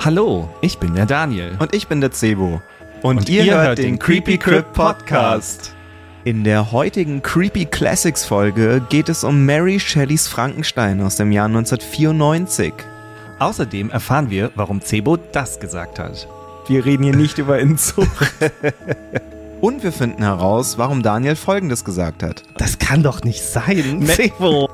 Hallo, ich bin der Daniel. Und ich bin der Cebo. Und, Und ihr, ihr, hört den Creepy Crypt Podcast. In der heutigen Creepy Classics Folge geht es um Mary Shelleys Frankenstein aus dem Jahr 1994. Außerdem erfahren wir, warum Cebo das gesagt hat. Wir reden hier nicht über Entzug. Und wir finden heraus, warum Daniel Folgendes gesagt hat. Das kann doch nicht sein, Cebo.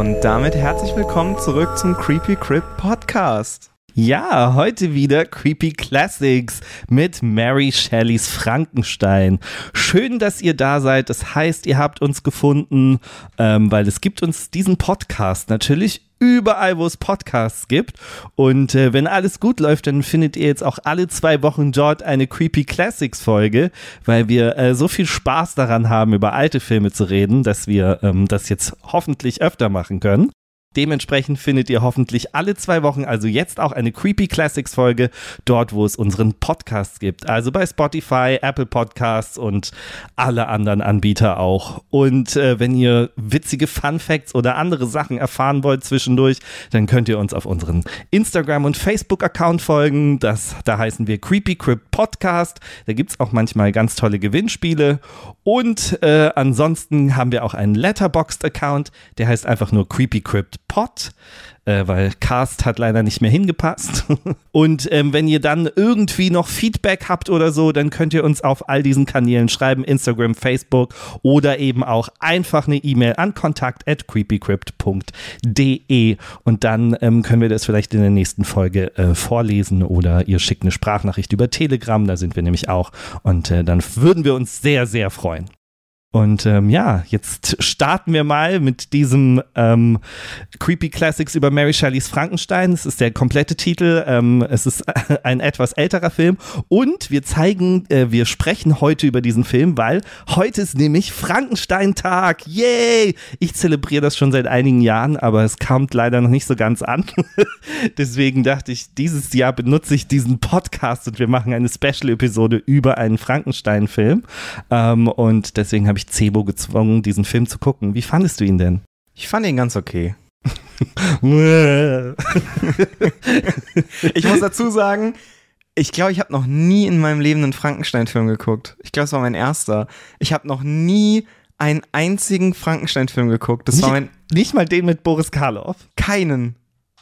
Und damit herzlich willkommen zurück zum Creepy Crypt Podcast. Ja, heute wieder Creepy Classics mit Mary Shelleys Frankenstein. Schön, dass ihr da seid. Das heißt, ihr habt uns gefunden, ähm, weil es gibt uns diesen Podcast natürlich überall, wo es Podcasts gibt. Und äh, wenn alles gut läuft, dann findet ihr jetzt auch alle zwei Wochen dort eine Creepy Classics Folge, weil wir äh, so viel Spaß daran haben, über alte Filme zu reden, dass wir ähm, das jetzt hoffentlich öfter machen können. Dementsprechend findet ihr hoffentlich alle zwei Wochen, also jetzt auch eine Creepy Classics Folge, dort, wo es unseren Podcast gibt. Also bei Spotify, Apple Podcasts und alle anderen Anbieter auch. Und äh, wenn ihr witzige Fun Facts oder andere Sachen erfahren wollt zwischendurch, dann könnt ihr uns auf unseren Instagram- und Facebook-Account folgen. Das, da heißen wir Creepy Crypt Podcast. Da gibt es auch manchmal ganz tolle Gewinnspiele. Und äh, ansonsten haben wir auch einen Letterboxd-Account, der heißt einfach nur Creepy Crypt Pod, äh, weil Cast hat leider nicht mehr hingepasst. Und ähm, wenn ihr dann irgendwie noch Feedback habt oder so, dann könnt ihr uns auf all diesen Kanälen schreiben, Instagram, Facebook oder eben auch einfach eine E-Mail an kontakt@creepycrypt.de und dann ähm, können wir das vielleicht in der nächsten Folge äh, vorlesen oder ihr schickt eine Sprachnachricht über Telegram, da sind wir nämlich auch und äh, dann würden wir uns sehr, sehr freuen. Und ähm, ja, jetzt starten wir mal mit diesem ähm, Creepy Classics über Mary Shelleys Frankenstein. Es ist der komplette Titel. Ähm, es ist ein etwas älterer Film. Und wir zeigen, äh, wir sprechen heute über diesen Film, weil heute ist nämlich Frankenstein-Tag. Yay! Ich zelebriere das schon seit einigen Jahren, aber es kam leider noch nicht so ganz an. Deswegen dachte ich, dieses Jahr benutze ich diesen Podcast und wir machen eine Special-Episode über einen Frankenstein-Film. Ähm, und deswegen habe ich ich Cebo gezwungen, diesen Film zu gucken. Wie fandest du ihn denn? Ich fand ihn ganz okay. ich muss dazu sagen, ich glaube, ich habe noch nie in meinem Leben einen Frankenstein-Film geguckt. Ich glaube, es war mein erster. Ich habe noch nie einen einzigen Frankenstein-Film geguckt. Das nicht, war mein. Nicht mal den mit Boris Karloff? Keinen.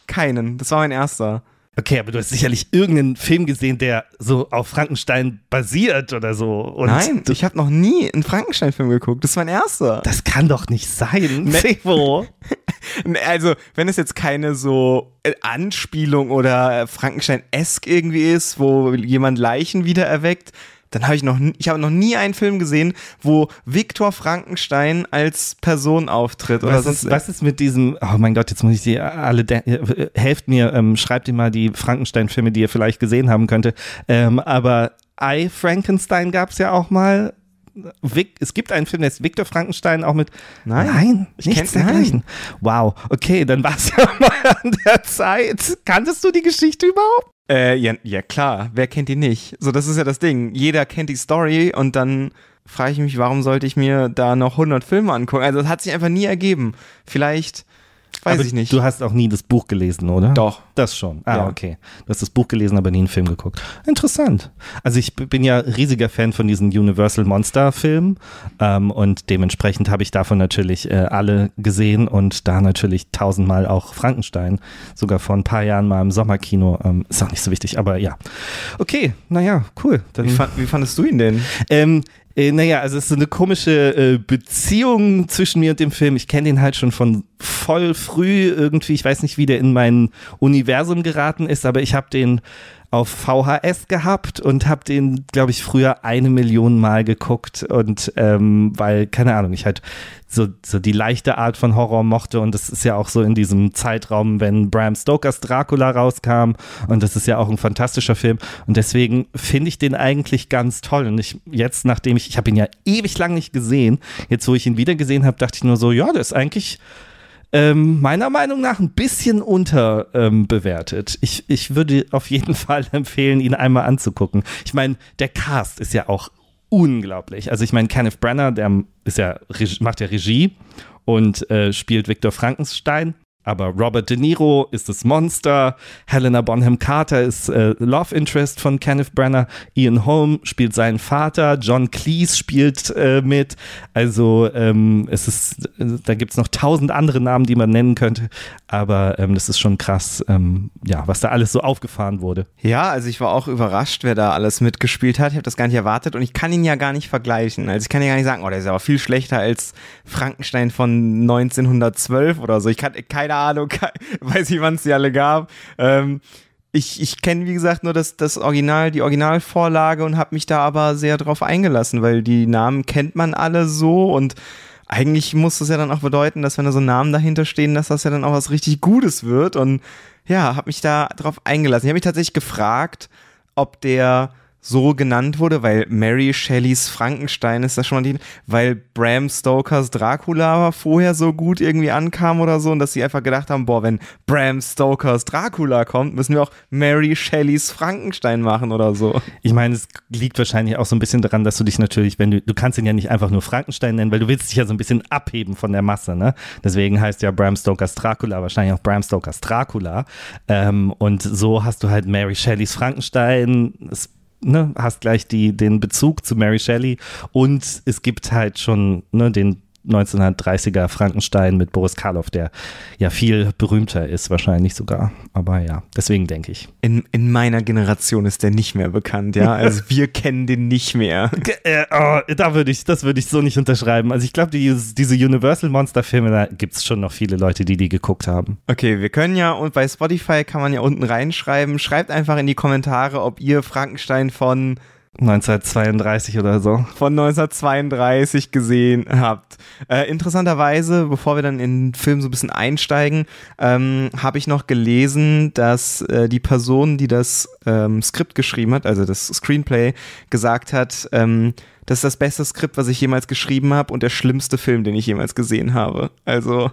Keinen. Das war mein erster. Okay, aber du hast sicherlich irgendeinen Film gesehen, der so auf Frankenstein basiert oder so. Und Nein, ich habe noch nie einen Frankenstein-Film geguckt. Das ist mein erster. Das kann doch nicht sein. Sevo. also, wenn es jetzt keine so äh, Anspielung oder Frankenstein-esk irgendwie ist, wo jemand Leichen wieder erweckt, dann habe ich noch, ich habe noch nie einen Film gesehen, wo Viktor Frankenstein als Person auftritt. Was, ist, was ist mit diesem, oh mein Gott, jetzt muss ich die alle, äh, helft mir, ähm, schreibt ihr mal die Frankenstein-Filme, die ihr vielleicht gesehen haben könnte. Ähm, aber I Frankenstein gab es ja auch mal. Vic, es gibt einen Film, der ist Victor Frankenstein auch mit. Nein, nein ich nichts dergleichen. Wow, okay, dann war es ja mal an der Zeit. Kanntest du die Geschichte überhaupt? Äh, ja, ja, klar, wer kennt die nicht? So, das ist ja das Ding. Jeder kennt die Story und dann frage ich mich, warum sollte ich mir da noch 100 Filme angucken? Also, das hat sich einfach nie ergeben. Vielleicht Weiß aber ich nicht. Du hast auch nie das Buch gelesen, oder? Doch. Das schon. Ah, ja. okay. Du hast das Buch gelesen, aber nie einen Film geguckt. Interessant. Also ich bin ja riesiger Fan von diesen Universal Monster Filmen ähm, und dementsprechend habe ich davon natürlich äh, alle gesehen und da natürlich tausendmal auch Frankenstein. Sogar vor ein paar Jahren mal im Sommerkino. Ähm, ist auch nicht so wichtig, aber ja. Okay, naja, cool. Dann, wie, fand, wie fandest du ihn denn? Ähm, äh, naja, also es ist so eine komische äh, Beziehung zwischen mir und dem Film. Ich kenne den halt schon von voll früh irgendwie. Ich weiß nicht, wie der in mein Universum geraten ist, aber ich habe den auf VHS gehabt und habe den, glaube ich, früher eine Million Mal geguckt und ähm, weil, keine Ahnung, ich halt so, so die leichte Art von Horror mochte und das ist ja auch so in diesem Zeitraum, wenn Bram Stokers Dracula rauskam und das ist ja auch ein fantastischer Film und deswegen finde ich den eigentlich ganz toll und ich jetzt, nachdem ich, ich habe ihn ja ewig lang nicht gesehen, jetzt wo ich ihn wieder gesehen habe, dachte ich nur so, ja, das ist eigentlich ähm, meiner Meinung nach ein bisschen unterbewertet. Ähm, ich, ich würde auf jeden Fall empfehlen, ihn einmal anzugucken. Ich meine, der Cast ist ja auch unglaublich. Also ich meine, Kenneth Branagh, der ist ja, macht ja Regie und äh, spielt Victor Frankenstein. Aber Robert De Niro ist das Monster, Helena Bonham Carter ist äh, Love Interest von Kenneth Branagh, Ian Holm spielt seinen Vater, John Cleese spielt äh, mit. Also ähm, es ist, da gibt es noch tausend andere Namen, die man nennen könnte. Aber ähm, das ist schon krass, ähm, ja, was da alles so aufgefahren wurde. Ja, also ich war auch überrascht, wer da alles mitgespielt hat. Ich habe das gar nicht erwartet und ich kann ihn ja gar nicht vergleichen. Also ich kann ja gar nicht sagen, oh, der ist aber viel schlechter als Frankenstein von 1912 oder so. Ich kann keine Ahnung, weiß nicht, wann es die alle gab. Ähm, ich, ich kenne, wie gesagt, nur das, das Original, die Originalvorlage und habe mich da aber sehr drauf eingelassen, weil die Namen kennt man alle so und eigentlich muss das ja dann auch bedeuten, dass wenn da so Namen dahinter stehen, dass das ja dann auch was richtig Gutes wird und ja, habe mich da drauf eingelassen. Ich habe mich tatsächlich gefragt, ob der so genannt wurde, weil Mary Shelleys Frankenstein ist das schon mal die, weil Bram Stokers Dracula vorher so gut irgendwie ankam oder so und dass sie einfach gedacht haben, boah, wenn Bram Stokers Dracula kommt, müssen wir auch Mary Shelleys Frankenstein machen oder so. Ich meine, es liegt wahrscheinlich auch so ein bisschen daran, dass du dich natürlich, wenn du, du kannst ihn ja nicht einfach nur Frankenstein nennen, weil du willst dich ja so ein bisschen abheben von der Masse, ne? Deswegen heißt ja Bram Stokers Dracula wahrscheinlich auch Bram Stokers Dracula. Ähm, und so hast du halt Mary Shelleys Frankenstein. Es ne, hast gleich die, den Bezug zu Mary Shelley. Und es gibt halt schon ne, den 1930er Frankenstein mit Boris Karloff, der ja viel berühmter ist, wahrscheinlich sogar. Aber ja, deswegen denke ich. In, in meiner Generation ist der nicht mehr bekannt, ja. Also wir kennen den nicht mehr. Äh, oh, da würde ich, das würde ich so nicht unterschreiben. Also ich glaube, die, diese Universal Monster-Filme, da gibt es schon noch viele Leute, die die geguckt haben. Okay, wir können ja, und bei Spotify kann man ja unten reinschreiben. Schreibt einfach in die Kommentare, ob ihr Frankenstein von 1932 oder so. Von 1932 gesehen habt. Äh, interessanterweise, bevor wir dann in den Film so ein bisschen einsteigen, ähm, habe ich noch gelesen, dass äh, die Person, die das ähm, Skript geschrieben hat, also das Screenplay, gesagt hat, ähm, das ist das beste Skript, was ich jemals geschrieben habe und der schlimmste Film, den ich jemals gesehen habe. Also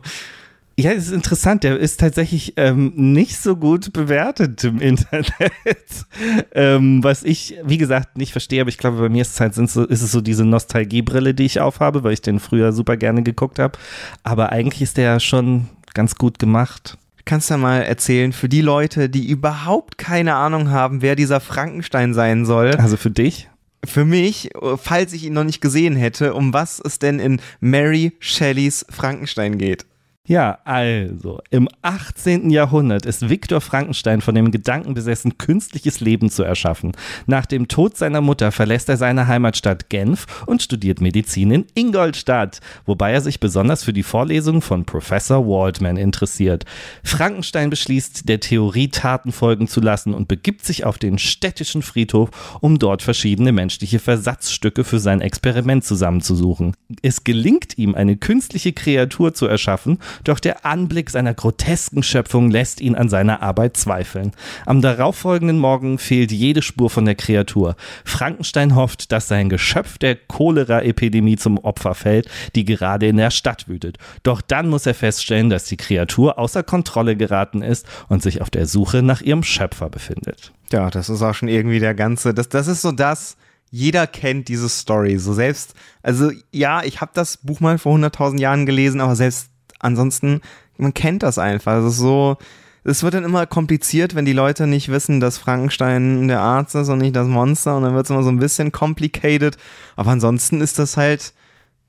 ja, es ist interessant. Der ist tatsächlich ähm, nicht so gut bewertet im Internet. ähm, was ich, wie gesagt, nicht verstehe, aber ich glaube, bei mir ist es halt so, ist es so diese Nostalgiebrille, die ich aufhabe, weil ich den früher super gerne geguckt habe. Aber eigentlich ist der schon ganz gut gemacht. Kannst du mal erzählen, für die Leute, die überhaupt keine Ahnung haben, wer dieser Frankenstein sein soll? Also für dich? Für mich, falls ich ihn noch nicht gesehen hätte, um was es denn in Mary Shelleys Frankenstein geht. Ja, also, im 18. Jahrhundert ist Viktor Frankenstein von dem Gedanken besessen, künstliches Leben zu erschaffen. Nach dem Tod seiner Mutter verlässt er seine Heimatstadt Genf und studiert Medizin in Ingolstadt, wobei er sich besonders für die Vorlesungen von Professor Waldman interessiert. Frankenstein beschließt, der Theorie Taten folgen zu lassen und begibt sich auf den städtischen Friedhof, um dort verschiedene menschliche Versatzstücke für sein Experiment zusammenzusuchen. Es gelingt ihm, eine künstliche Kreatur zu erschaffen, doch der Anblick seiner grotesken Schöpfung lässt ihn an seiner Arbeit zweifeln. Am darauffolgenden Morgen fehlt jede Spur von der Kreatur. Frankenstein hofft, dass sein Geschöpf der Cholera-Epidemie zum Opfer fällt, die gerade in der Stadt wütet. Doch dann muss er feststellen, dass die Kreatur außer Kontrolle geraten ist und sich auf der Suche nach ihrem Schöpfer befindet. Ja, das ist auch schon irgendwie der ganze, das, das ist so das, jeder kennt diese Story. So selbst, also ja, ich habe das Buch mal vor 100.000 Jahren gelesen, aber selbst ansonsten, man kennt das einfach. Also so, es wird dann immer kompliziert, wenn die Leute nicht wissen, dass Frankenstein der Arzt ist und nicht das Monster und dann wird es immer so ein bisschen complicated. Aber ansonsten ist das halt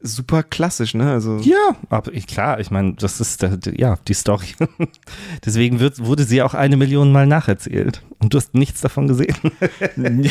super klassisch, ne? Also ja, aber klar, ich meine, das ist der, ja die Story. Deswegen wird, wurde sie auch eine Million Mal nacherzählt. Und du hast nichts davon gesehen.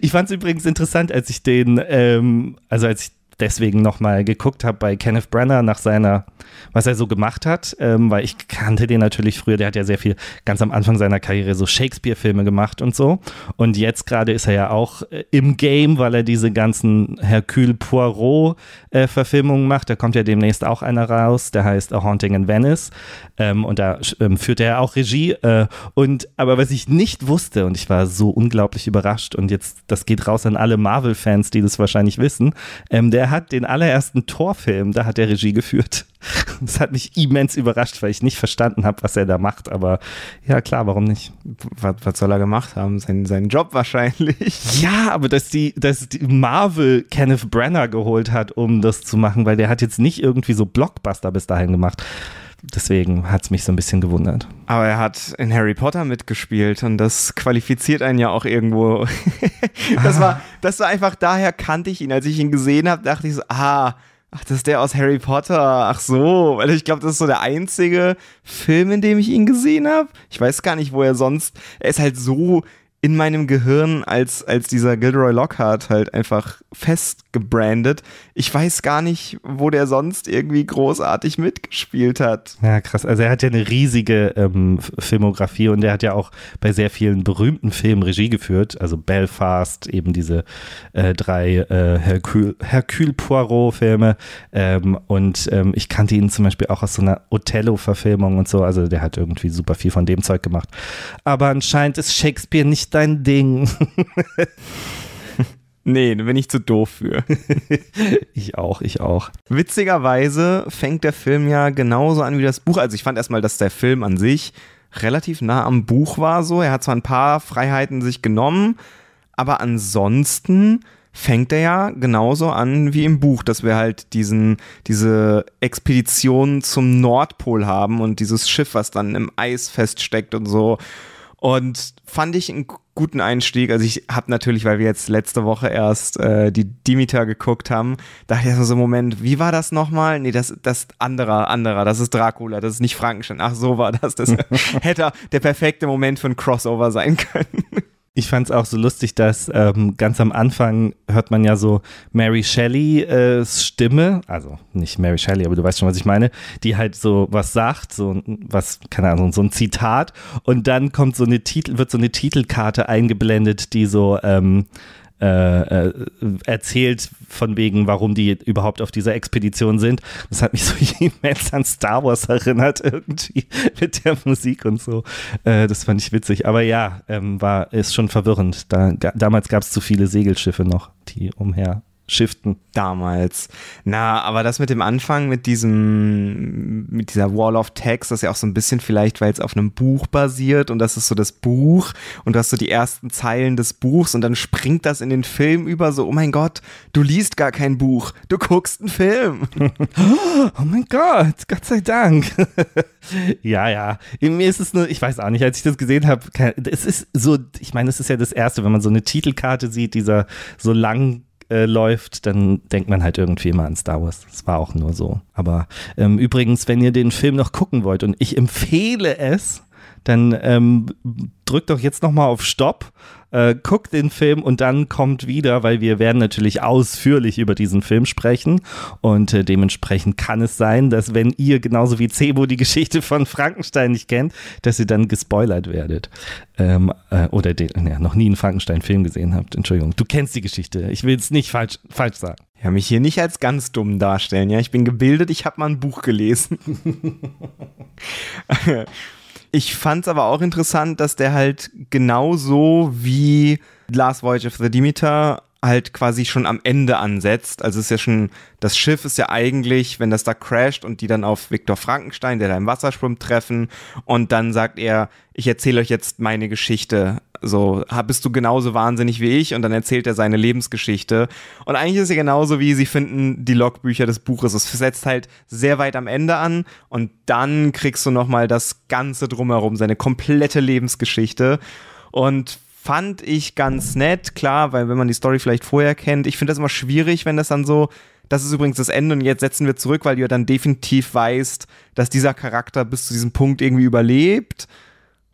ich fand es übrigens interessant, als ich den, ähm, also als ich deswegen nochmal geguckt habe bei Kenneth Brenner nach seiner, was er so gemacht hat, ähm, weil ich kannte den natürlich früher, der hat ja sehr viel ganz am Anfang seiner Karriere so Shakespeare-Filme gemacht und so. Und jetzt gerade ist er ja auch äh, im Game, weil er diese ganzen Hercule Poirot-Verfilmungen äh, macht. Da kommt ja demnächst auch einer raus, der heißt A Haunting in Venice. Ähm, und da ähm, führt er auch Regie. Äh, und aber was ich nicht wusste, und ich war so unglaublich überrascht, und jetzt, das geht raus an alle Marvel-Fans, die das wahrscheinlich wissen, ähm, der er hat den allerersten Torfilm, da hat er Regie geführt. Das hat mich immens überrascht, weil ich nicht verstanden habe, was er da macht. Aber ja, klar, warum nicht? Was, was soll er gemacht haben? Sein, seinen Job wahrscheinlich. Ja, aber dass die, dass die Marvel Kenneth Brenner geholt hat, um das zu machen, weil der hat jetzt nicht irgendwie so Blockbuster bis dahin gemacht. Deswegen hat es mich so ein bisschen gewundert. Aber er hat in Harry Potter mitgespielt und das qualifiziert einen ja auch irgendwo. das, war, das war einfach, daher kannte ich ihn. Als ich ihn gesehen habe, dachte ich so, ah, ach, das ist der aus Harry Potter. Ach so, weil ich glaube, das ist so der einzige Film, in dem ich ihn gesehen habe. Ich weiß gar nicht, wo er sonst. Er ist halt so in meinem Gehirn als, als dieser Gilderoy Lockhart halt einfach festgebrandet. Ich weiß gar nicht, wo der sonst irgendwie großartig mitgespielt hat. Ja, krass. Also er hat ja eine riesige ähm, Filmografie und er hat ja auch bei sehr vielen berühmten Filmen Regie geführt. Also Belfast, eben diese äh, drei äh, Hercule Poirot-Filme. Ähm, und ähm, ich kannte ihn zum Beispiel auch aus so einer Othello-Verfilmung und so. Also der hat irgendwie super viel von dem Zeug gemacht. Aber anscheinend ist Shakespeare nicht dein Ding. nee, da bin ich zu doof für. ich auch, ich auch. Witzigerweise fängt der Film ja genauso an wie das Buch. Also ich fand erstmal, dass der Film an sich relativ nah am Buch war so. Er hat zwar ein paar Freiheiten sich genommen, aber ansonsten fängt er ja genauso an wie im Buch, dass wir halt diesen, diese Expedition zum Nordpol haben und dieses Schiff, was dann im Eis feststeckt und so. Und fand ich einen guten Einstieg. Also ich habe natürlich, weil wir jetzt letzte Woche erst äh, die Dimitar geguckt haben, dachte ich so Moment, wie war das nochmal? Nee, das, das anderer, anderer, das ist Dracula, das ist nicht Frankenstein. Ach, so war das. Das hätte der perfekte Moment für ein Crossover sein können. Ich fand es auch so lustig, dass ähm, ganz am Anfang hört man ja so Mary Shelleys äh, Stimme, also nicht Mary Shelley, aber du weißt schon, was ich meine, die halt so was sagt, so was, keine Ahnung, so ein Zitat. Und dann kommt so eine Titel, wird so eine Titelkarte eingeblendet, die so ähm, äh, äh, erzählt von wegen, warum die überhaupt auf dieser Expedition sind. Das hat mich so immens an Star Wars erinnert irgendwie mit der Musik und so. Äh, das fand ich witzig. Aber ja, ähm, war ist schon verwirrend. Da, damals gab es zu viele Segelschiffe noch, die umher shiften. Damals. Na, aber das mit dem Anfang, mit diesem, mit dieser Wall of Text, das ist ja auch so ein bisschen vielleicht, weil es auf einem Buch basiert und das ist so das Buch und du hast so die ersten Zeilen des Buchs und dann springt das in den Film über, so, oh mein Gott, du liest gar kein Buch, du guckst einen Film. oh mein Gott, Gott sei Dank. ja, ja. Mir ist es nur, ich weiß auch nicht, als ich das gesehen habe, es ist so, ich meine, es ist ja das Erste, wenn man so eine Titelkarte sieht, dieser so lang äh, läuft, dann denkt man halt irgendwie immer an Star Wars. Das war auch nur so. Aber ähm, übrigens, wenn ihr den Film noch gucken wollt und ich empfehle es, dann ähm, drückt doch jetzt nochmal auf Stopp, äh, guckt den Film und dann kommt wieder, weil wir werden natürlich ausführlich über diesen Film sprechen und äh, dementsprechend kann es sein, dass wenn ihr genauso wie Cebo die Geschichte von Frankenstein nicht kennt, dass ihr dann gespoilert werdet ähm, äh, oder den, ja, noch nie einen Frankenstein-Film gesehen habt. Entschuldigung, du kennst die Geschichte. Ich will es nicht falsch, falsch sagen. Ja, mich hier nicht als ganz dumm darstellen. Ja, ich bin gebildet, ich habe mal ein Buch gelesen. Ich fand es aber auch interessant, dass der halt genauso wie Last Voyage of the Demeter halt quasi schon am Ende ansetzt. Also es ist ja schon, das Schiff ist ja eigentlich, wenn das da crasht und die dann auf Viktor Frankenstein, der da im Wasser schwimmt, treffen und dann sagt er, ich erzähle euch jetzt meine Geschichte. So, bist du genauso wahnsinnig wie ich? Und dann erzählt er seine Lebensgeschichte. Und eigentlich ist es ja genauso, wie sie finden, die Logbücher des Buches. Es setzt halt sehr weit am Ende an und dann kriegst du nochmal das Ganze drumherum, seine komplette Lebensgeschichte. Und fand ich ganz nett, klar, weil wenn man die Story vielleicht vorher kennt, ich finde das immer schwierig, wenn das dann so, das ist übrigens das Ende und jetzt setzen wir zurück, weil du ja dann definitiv weißt, dass dieser Charakter bis zu diesem Punkt irgendwie überlebt.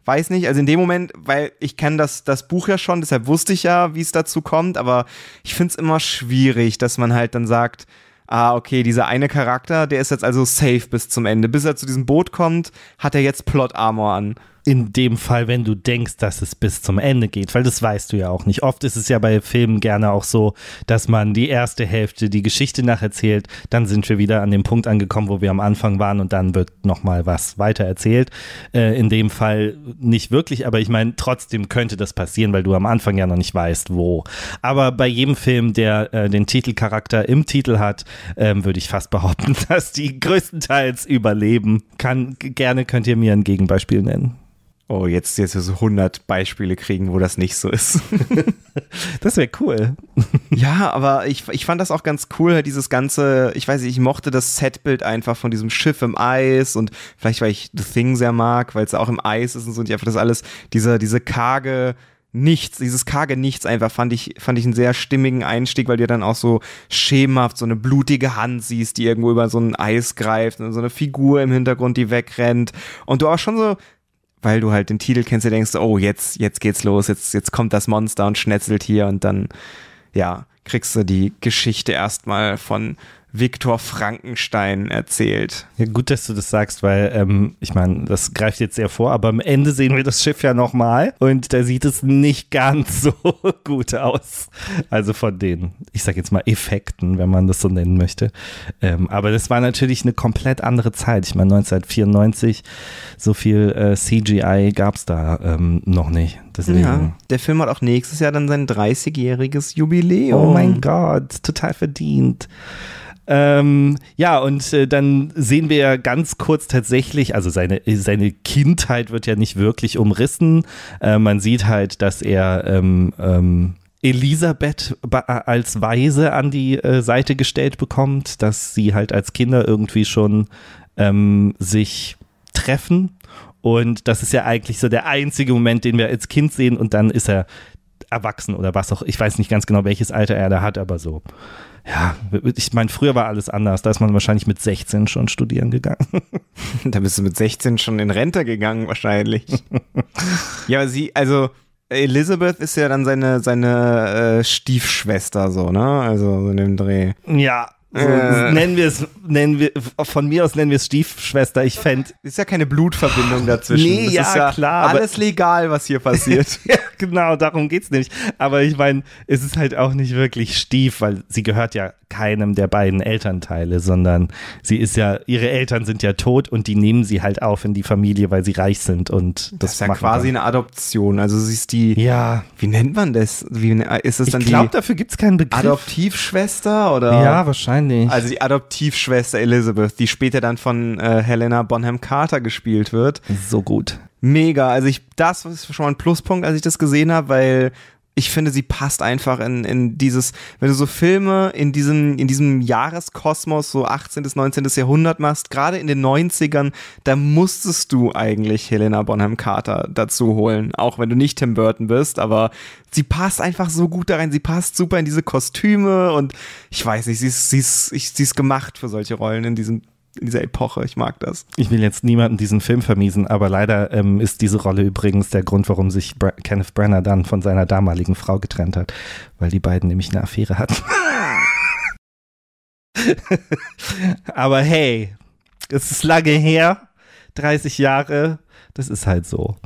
Weiß nicht, also in dem Moment, weil ich kenne das, das Buch ja schon, deshalb wusste ich ja, wie es dazu kommt, aber ich finde es immer schwierig, dass man halt dann sagt, ah, okay, dieser eine Charakter, der ist jetzt also safe bis zum Ende. Bis er zu diesem Boot kommt, hat er jetzt Plot Armor an. In dem Fall, wenn du denkst, dass es bis zum Ende geht, weil das weißt du ja auch nicht. Oft ist es ja bei Filmen gerne auch so, dass man die erste Hälfte die Geschichte nacherzählt, dann sind wir wieder an dem Punkt angekommen, wo wir am Anfang waren und dann wird nochmal was weiter erzählt. Äh, in dem Fall nicht wirklich, aber ich meine, trotzdem könnte das passieren, weil du am Anfang ja noch nicht weißt, wo. Aber bei jedem Film, der äh, den Titelcharakter im Titel hat, ähm, würde ich fast behaupten, dass die größtenteils überleben. Kann, gerne könnt ihr mir ein Gegenbeispiel nennen. Oh, jetzt, jetzt so 100 Beispiele kriegen, wo das nicht so ist. das wäre cool. ja, aber ich, ich fand das auch ganz cool, halt dieses ganze, ich weiß nicht, ich mochte das Setbild einfach von diesem Schiff im Eis und vielleicht, weil ich The Thing sehr mag, weil es auch im Eis ist und so und ich einfach das alles, diese, diese karge, Nichts, dieses karge Nichts einfach fand ich, fand ich einen sehr stimmigen Einstieg, weil du dann auch so schemenhaft so eine blutige Hand siehst, die irgendwo über so ein Eis greift und so eine Figur im Hintergrund, die wegrennt und du auch schon so weil du halt den Titel kennst, du denkst, oh, jetzt, jetzt geht's los, jetzt, jetzt kommt das Monster und schnetzelt hier und dann, ja, kriegst du die Geschichte erstmal von Viktor Frankenstein erzählt. Ja, gut, dass du das sagst, weil ähm, ich meine, das greift jetzt sehr vor, aber am Ende sehen wir das Schiff ja nochmal und da sieht es nicht ganz so gut aus. Also von den, ich sag jetzt mal, Effekten, wenn man das so nennen möchte. Ähm, aber das war natürlich eine komplett andere Zeit. Ich meine, 1994, so viel äh, CGI gab es da ähm, noch nicht. Deswegen. Ja, der Film hat auch nächstes Jahr dann sein 30-jähriges Jubiläum. Oh mein Gott, total verdient. Ähm, ja, und äh, dann sehen wir ja ganz kurz tatsächlich, also seine, seine Kindheit wird ja nicht wirklich umrissen. Äh, man sieht halt, dass er ähm, ähm, Elisabeth als Weise an die äh, Seite gestellt bekommt, dass sie halt als Kinder irgendwie schon ähm, sich treffen. Und das ist ja eigentlich so der einzige Moment, den wir als Kind sehen. Und dann ist er erwachsen oder was auch. Ich weiß nicht ganz genau, welches Alter er da hat, aber so ja, ich meine, früher war alles anders. Da ist man wahrscheinlich mit 16 schon studieren gegangen. da bist du mit 16 schon in Rente gegangen, wahrscheinlich. ja, aber sie, also Elizabeth ist ja dann seine, seine äh, Stiefschwester, so, ne? Also so in dem Dreh. Ja, so, äh. Nennen wir es, nennen wir, von mir aus nennen wir es Stiefschwester. Ich fände. Ist ja keine Blutverbindung dazwischen. Nee, das ja, ist ja klar. Alles legal, was hier passiert. ja, genau, darum geht's nämlich. Aber ich meine, es ist halt auch nicht wirklich Stief, weil sie gehört ja keinem der beiden Elternteile, sondern sie ist ja, ihre Eltern sind ja tot und die nehmen sie halt auf in die Familie, weil sie reich sind und das, das ist ja quasi dann. eine Adoption. Also sie ist die, ja, wie nennt man das? Wie ist es dann ich glaube, dafür gibt es keinen Begriff. Adoptivschwester oder? Ja, wahrscheinlich. Also die Adoptivschwester Elizabeth, die später dann von äh, Helena Bonham Carter gespielt wird. So gut mega. Also ich, das ist schon mal ein Pluspunkt, als ich das gesehen habe, weil ich finde, sie passt einfach in, in dieses, wenn du so Filme in diesem, in diesem Jahreskosmos, so 18. bis 19. Jahrhundert machst, gerade in den 90ern, da musstest du eigentlich Helena Bonham Carter dazu holen, auch wenn du nicht Tim Burton bist, aber sie passt einfach so gut da rein, sie passt super in diese Kostüme und ich weiß nicht, sie ist, sie ist, ich, sie ist gemacht für solche Rollen in diesem in dieser Epoche. Ich mag das. Ich will jetzt niemanden diesen Film vermiesen, aber leider ähm, ist diese Rolle übrigens der Grund, warum sich Bra Kenneth Brenner dann von seiner damaligen Frau getrennt hat, weil die beiden nämlich eine Affäre hatten. aber hey, es ist lange her, 30 Jahre, das ist halt so.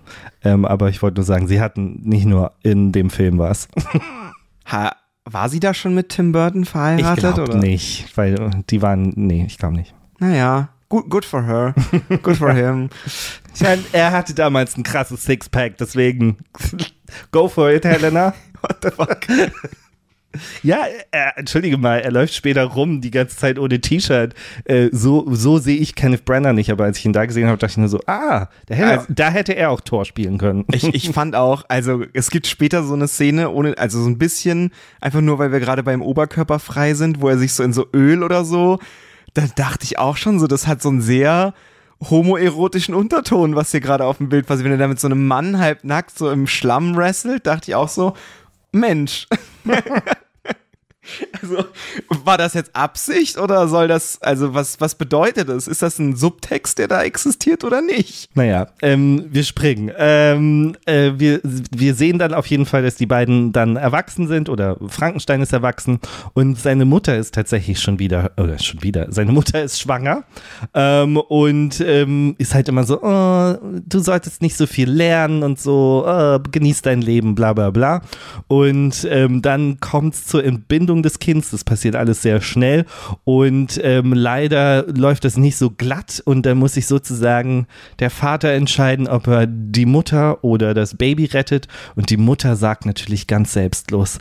Ähm, aber ich wollte nur sagen, sie hatten nicht nur in dem Film was. ha, war sie da schon mit Tim Burton verheiratet? Ich glaube nicht, weil die waren, nee, ich glaube nicht. Naja, good, good for her. Good for him. Ich meine, er hatte damals ein krasses Sixpack, deswegen go for it, Helena. What the fuck? Ja, er, entschuldige mal, er läuft später rum die ganze Zeit ohne T-Shirt. Äh, so so sehe ich Kenneth Brenner nicht, aber als ich ihn da gesehen habe, dachte ich nur so, ah, hätte, also, da hätte er auch Tor spielen können. Ich, ich fand auch, also es gibt später so eine Szene, ohne, also so ein bisschen, einfach nur, weil wir gerade beim Oberkörper frei sind, wo er sich so in so Öl oder so da dachte ich auch schon so, das hat so einen sehr homoerotischen Unterton, was hier gerade auf dem Bild passiert. Wenn er da mit so einem Mann halb nackt so im Schlamm wrestelt, dachte ich auch so, Mensch. Also, war das jetzt Absicht oder soll das, also was, was bedeutet das? Ist das ein Subtext, der da existiert oder nicht? Naja, ähm, wir springen. Ähm, äh, wir, wir sehen dann auf jeden Fall, dass die beiden dann erwachsen sind oder Frankenstein ist erwachsen und seine Mutter ist tatsächlich schon wieder, oder schon wieder, seine Mutter ist schwanger ähm, und ähm, ist halt immer so, oh, du solltest nicht so viel lernen und so, oh, genieß dein Leben, bla bla bla. Und ähm, dann kommt es zur Entbindung des Kindes, das passiert alles sehr schnell und ähm, leider läuft das nicht so glatt und dann muss sich sozusagen der Vater entscheiden, ob er die Mutter oder das Baby rettet und die Mutter sagt natürlich ganz selbstlos,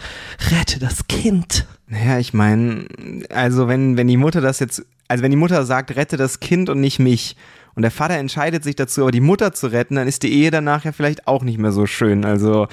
rette das Kind. Naja, ich meine, also wenn, wenn die Mutter das jetzt, also wenn die Mutter sagt, rette das Kind und nicht mich, und der Vater entscheidet sich dazu, aber die Mutter zu retten, dann ist die Ehe danach ja vielleicht auch nicht mehr so schön. Also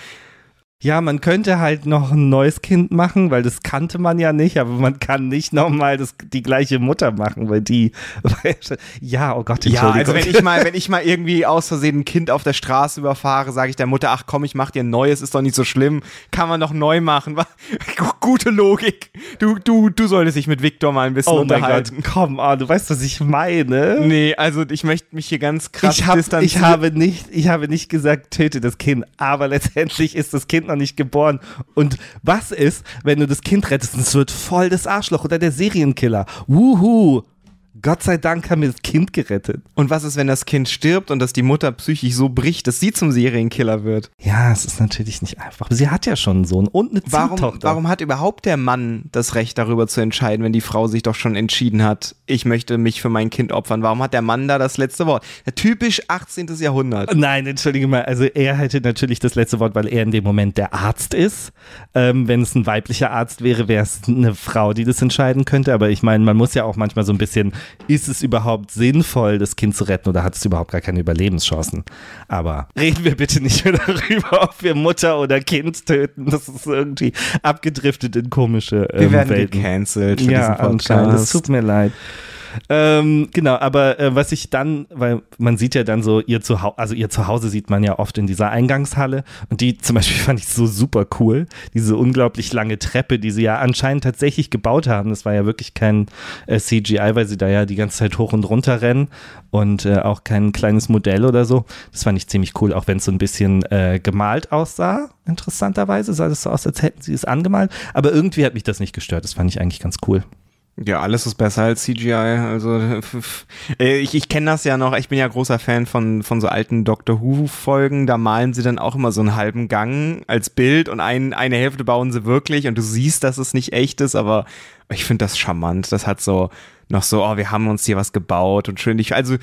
ja, man könnte halt noch ein neues Kind machen, weil das kannte man ja nicht, aber man kann nicht nochmal die gleiche Mutter machen, weil die, ja, oh Gott, Ja, also wenn ich mal, wenn ich mal irgendwie aus Versehen ein Kind auf der Straße überfahre, sage ich der Mutter, ach komm, ich mach dir ein neues, ist doch nicht so schlimm, kann man noch neu machen. Gute Logik. Du, du, du solltest dich mit Victor mal ein bisschen oh unterhalten. Mein Gott, komm, ah, du weißt, was ich meine. Nee, also ich möchte mich hier ganz krass ich hab, distanzieren. Ich habe nicht, ich habe nicht gesagt, töte das Kind, aber letztendlich ist das Kind noch nicht geboren. Und was ist, wenn du das Kind rettest es wird voll das Arschloch oder der Serienkiller? Wuhu! Gott sei Dank haben wir das Kind gerettet. Und was ist, wenn das Kind stirbt und dass die Mutter psychisch so bricht, dass sie zum Serienkiller wird? Ja, es ist natürlich nicht einfach. Sie hat ja schon einen Sohn und eine warum, Ziehtochter. Warum hat überhaupt der Mann das Recht darüber zu entscheiden, wenn die Frau sich doch schon entschieden hat, ich möchte mich für mein Kind opfern? Warum hat der Mann da das letzte Wort? Typisch 18. Jahrhundert. Nein, entschuldige mal. Also er hätte natürlich das letzte Wort, weil er in dem Moment der Arzt ist. Ähm, wenn es ein weiblicher Arzt wäre, wäre es eine Frau, die das entscheiden könnte. Aber ich meine, man muss ja auch manchmal so ein bisschen ist es überhaupt sinnvoll, das Kind zu retten oder hat es überhaupt gar keine Überlebenschancen? Aber reden wir bitte nicht mehr darüber, ob wir Mutter oder Kind töten. Das ist irgendwie abgedriftet in komische ähm, Wir werden Welten. gecancelt für ja, diesen Podcast. Es tut mir leid. Ähm, genau, aber äh, was ich dann, weil man sieht ja dann so ihr Zuhause, also ihr Zuhause sieht man ja oft in dieser Eingangshalle und die zum Beispiel fand ich so super cool, diese unglaublich lange Treppe, die sie ja anscheinend tatsächlich gebaut haben. Das war ja wirklich kein äh, CGI, weil sie da ja die ganze Zeit hoch und runter rennen und äh, auch kein kleines Modell oder so. Das fand ich ziemlich cool, auch wenn es so ein bisschen äh, gemalt aussah. Interessanterweise sah das so aus, als hätten sie es angemalt. Aber irgendwie hat mich das nicht gestört. Das fand ich eigentlich ganz cool. Ja, alles ist besser als CGI. Also äh, ich, ich kenne das ja noch, ich bin ja großer Fan von, von so alten Doctor Who-Folgen. Da malen sie dann auch immer so einen halben Gang als Bild und ein, eine Hälfte bauen sie wirklich und du siehst, dass es nicht echt ist, aber ich finde das charmant. Das hat so noch so, oh, wir haben uns hier was gebaut und schön. Ich, also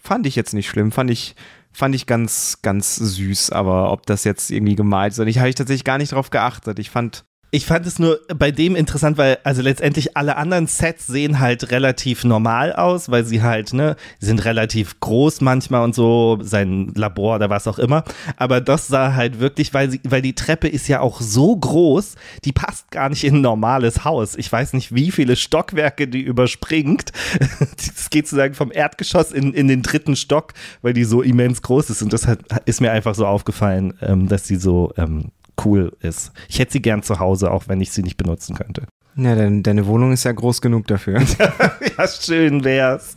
fand ich jetzt nicht schlimm, fand ich, fand ich ganz, ganz süß, aber ob das jetzt irgendwie gemalt ist, ich habe ich tatsächlich gar nicht drauf geachtet. Ich fand ich fand es nur bei dem interessant, weil also letztendlich alle anderen Sets sehen halt relativ normal aus, weil sie halt, ne, sind relativ groß manchmal und so, sein Labor oder was auch immer. Aber das sah halt wirklich, weil sie, weil die Treppe ist ja auch so groß, die passt gar nicht in ein normales Haus. Ich weiß nicht, wie viele Stockwerke die überspringt. Es geht sozusagen vom Erdgeschoss in, in den dritten Stock, weil die so immens groß ist. Und das hat, ist mir einfach so aufgefallen, ähm, dass sie so ähm, cool ist. Ich hätte sie gern zu Hause, auch wenn ich sie nicht benutzen könnte. Ja, denn deine Wohnung ist ja groß genug dafür. ja, schön wär's.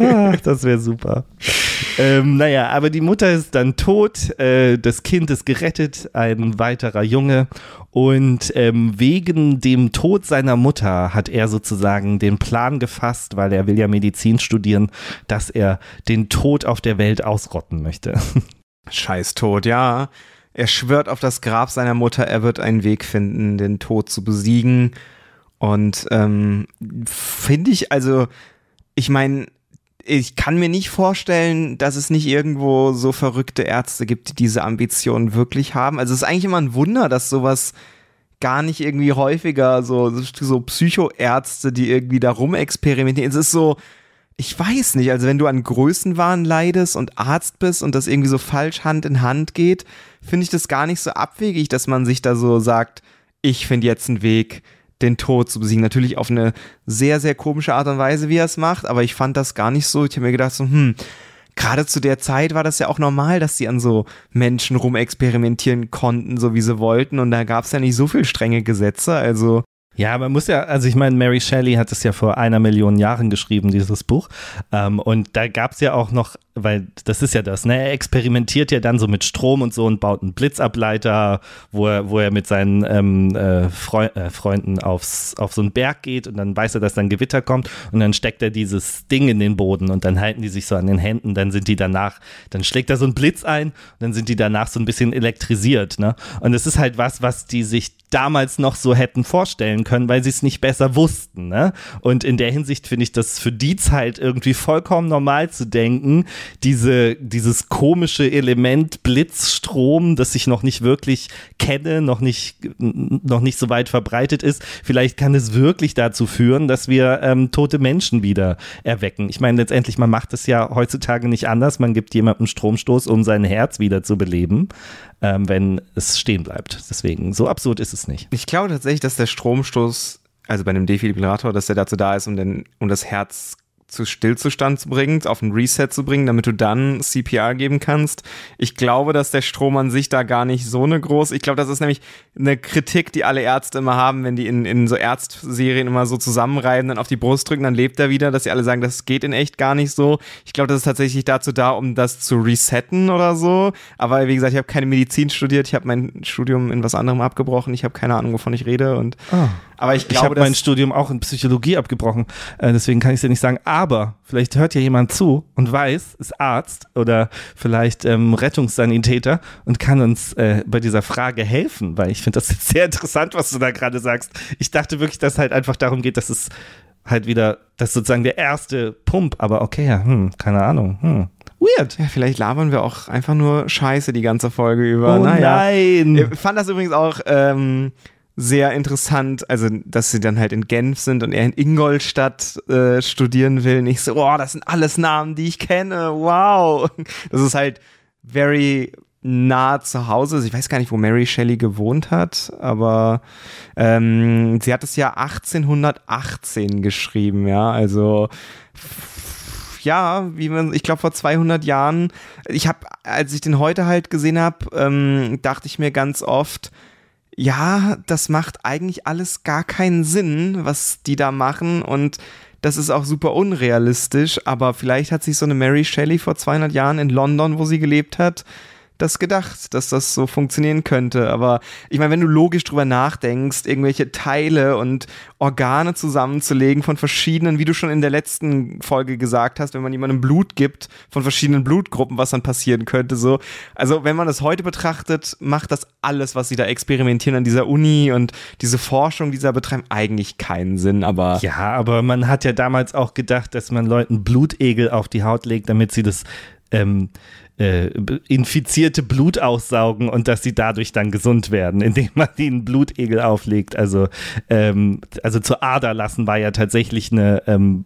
Ach, das wäre super. Ähm, naja, aber die Mutter ist dann tot, äh, das Kind ist gerettet, ein weiterer Junge. Und ähm, wegen dem Tod seiner Mutter hat er sozusagen den Plan gefasst, weil er will ja Medizin studieren, dass er den Tod auf der Welt ausrotten möchte. Scheiß Tod, ja. Er schwört auf das Grab seiner Mutter, er wird einen Weg finden, den Tod zu besiegen. Und ähm, finde ich, also, ich meine, ich kann mir nicht vorstellen, dass es nicht irgendwo so verrückte Ärzte gibt, die diese Ambitionen wirklich haben. Also es ist eigentlich immer ein Wunder, dass sowas gar nicht irgendwie häufiger so, so Psychoärzte, die irgendwie da rumexperimentieren. Es ist so, ich weiß nicht, also wenn du an Größenwahn leidest und Arzt bist und das irgendwie so falsch Hand in Hand geht, finde ich das gar nicht so abwegig, dass man sich da so sagt, ich finde jetzt einen Weg, den Tod zu besiegen. Natürlich auf eine sehr, sehr komische Art und Weise, wie er es macht, aber ich fand das gar nicht so. Ich habe mir gedacht, so, hm, gerade zu der Zeit war das ja auch normal, dass sie an so Menschen rumexperimentieren konnten, so wie sie wollten. Und da gab es ja nicht so viel strenge Gesetze. Also Ja, man muss ja, also ich meine, Mary Shelley hat es ja vor einer Million Jahren geschrieben, dieses Buch. Ähm, und da gab es ja auch noch, weil das ist ja das, ne? Er experimentiert ja dann so mit Strom und so und baut einen Blitzableiter, wo er, wo er mit seinen ähm, äh, Freu äh, Freunden aufs, auf so einen Berg geht und dann weiß er, dass dann Gewitter kommt und dann steckt er dieses Ding in den Boden und dann halten die sich so an den Händen, dann sind die danach, dann schlägt er so einen Blitz ein und dann sind die danach so ein bisschen elektrisiert, ne? Und es ist halt was, was die sich damals noch so hätten vorstellen können, weil sie es nicht besser wussten. Ne? Und in der Hinsicht finde ich das für die Zeit irgendwie vollkommen normal zu denken, diese, dieses komische Element Blitzstrom, das ich noch nicht wirklich kenne, noch nicht, noch nicht so weit verbreitet ist, vielleicht kann es wirklich dazu führen, dass wir ähm, tote Menschen wieder erwecken. Ich meine, letztendlich, man macht es ja heutzutage nicht anders. Man gibt jemandem Stromstoß, um sein Herz wieder zu beleben ähm, wenn es stehen bleibt. Deswegen, so absurd ist es nicht. Ich glaube tatsächlich, dass der Stromstoß, also bei einem Defibrillator, dass der dazu da ist, um, den, um das Herz zu Stillzustand zu bringen, auf ein Reset zu bringen, damit du dann CPR geben kannst. Ich glaube, dass der Strom an sich da gar nicht so eine groß. Ich glaube, das ist nämlich eine Kritik, die alle Ärzte immer haben, wenn die in, in so Ärztserien immer so zusammenreiben, dann auf die Brust drücken, dann lebt er wieder, dass sie alle sagen, das geht in echt gar nicht so. Ich glaube, das ist tatsächlich dazu da, um das zu resetten oder so. Aber wie gesagt, ich habe keine Medizin studiert, ich habe mein Studium in was anderem abgebrochen, ich habe keine Ahnung, wovon ich rede und oh. Aber ich glaube, ich habe mein Studium auch in Psychologie abgebrochen, äh, deswegen kann ich es dir nicht sagen. Aber vielleicht hört ja jemand zu und weiß, ist Arzt oder vielleicht ähm, Rettungssanitäter und kann uns äh, bei dieser Frage helfen, weil ich finde das jetzt sehr interessant, was du da gerade sagst. Ich dachte wirklich, dass es halt einfach darum geht, dass es halt wieder, das ist sozusagen der erste Pump, aber okay, ja, hm, keine Ahnung. Hm. Weird. Ja, vielleicht labern wir auch einfach nur Scheiße die ganze Folge über. Oh naja. nein! Ich fand das übrigens auch ähm, sehr interessant, also dass sie dann halt in Genf sind und er in Ingolstadt äh, studieren will. Und ich so, oh, das sind alles Namen, die ich kenne. Wow. Das ist halt very nah zu Hause. Also ich weiß gar nicht, wo Mary Shelley gewohnt hat, aber ähm, sie hat es ja 1818 geschrieben, ja, also ja, wie man, ich glaube vor 200 Jahren. Ich habe, als ich den heute halt gesehen habe, ähm, dachte ich mir ganz oft, ja, das macht eigentlich alles gar keinen Sinn, was die da machen. Und das ist auch super unrealistisch, aber vielleicht hat sich so eine Mary Shelley vor 200 Jahren in London, wo sie gelebt hat, das gedacht, dass das so funktionieren könnte. Aber ich meine, wenn du logisch drüber nachdenkst, irgendwelche Teile und Organe zusammenzulegen von verschiedenen, wie du schon in der letzten Folge gesagt hast, wenn man jemandem Blut gibt von verschiedenen Blutgruppen, was dann passieren könnte, so. Also, wenn man das heute betrachtet, macht das alles, was sie da experimentieren an dieser Uni und diese Forschung, die sie da betreiben, eigentlich keinen Sinn, aber. Ja, aber man hat ja damals auch gedacht, dass man Leuten Blutegel auf die Haut legt, damit sie das ähm, äh, infizierte Blut aussaugen und dass sie dadurch dann gesund werden, indem man ihnen Blutegel auflegt. Also, ähm, also zur Ader lassen war ja tatsächlich eine, ähm,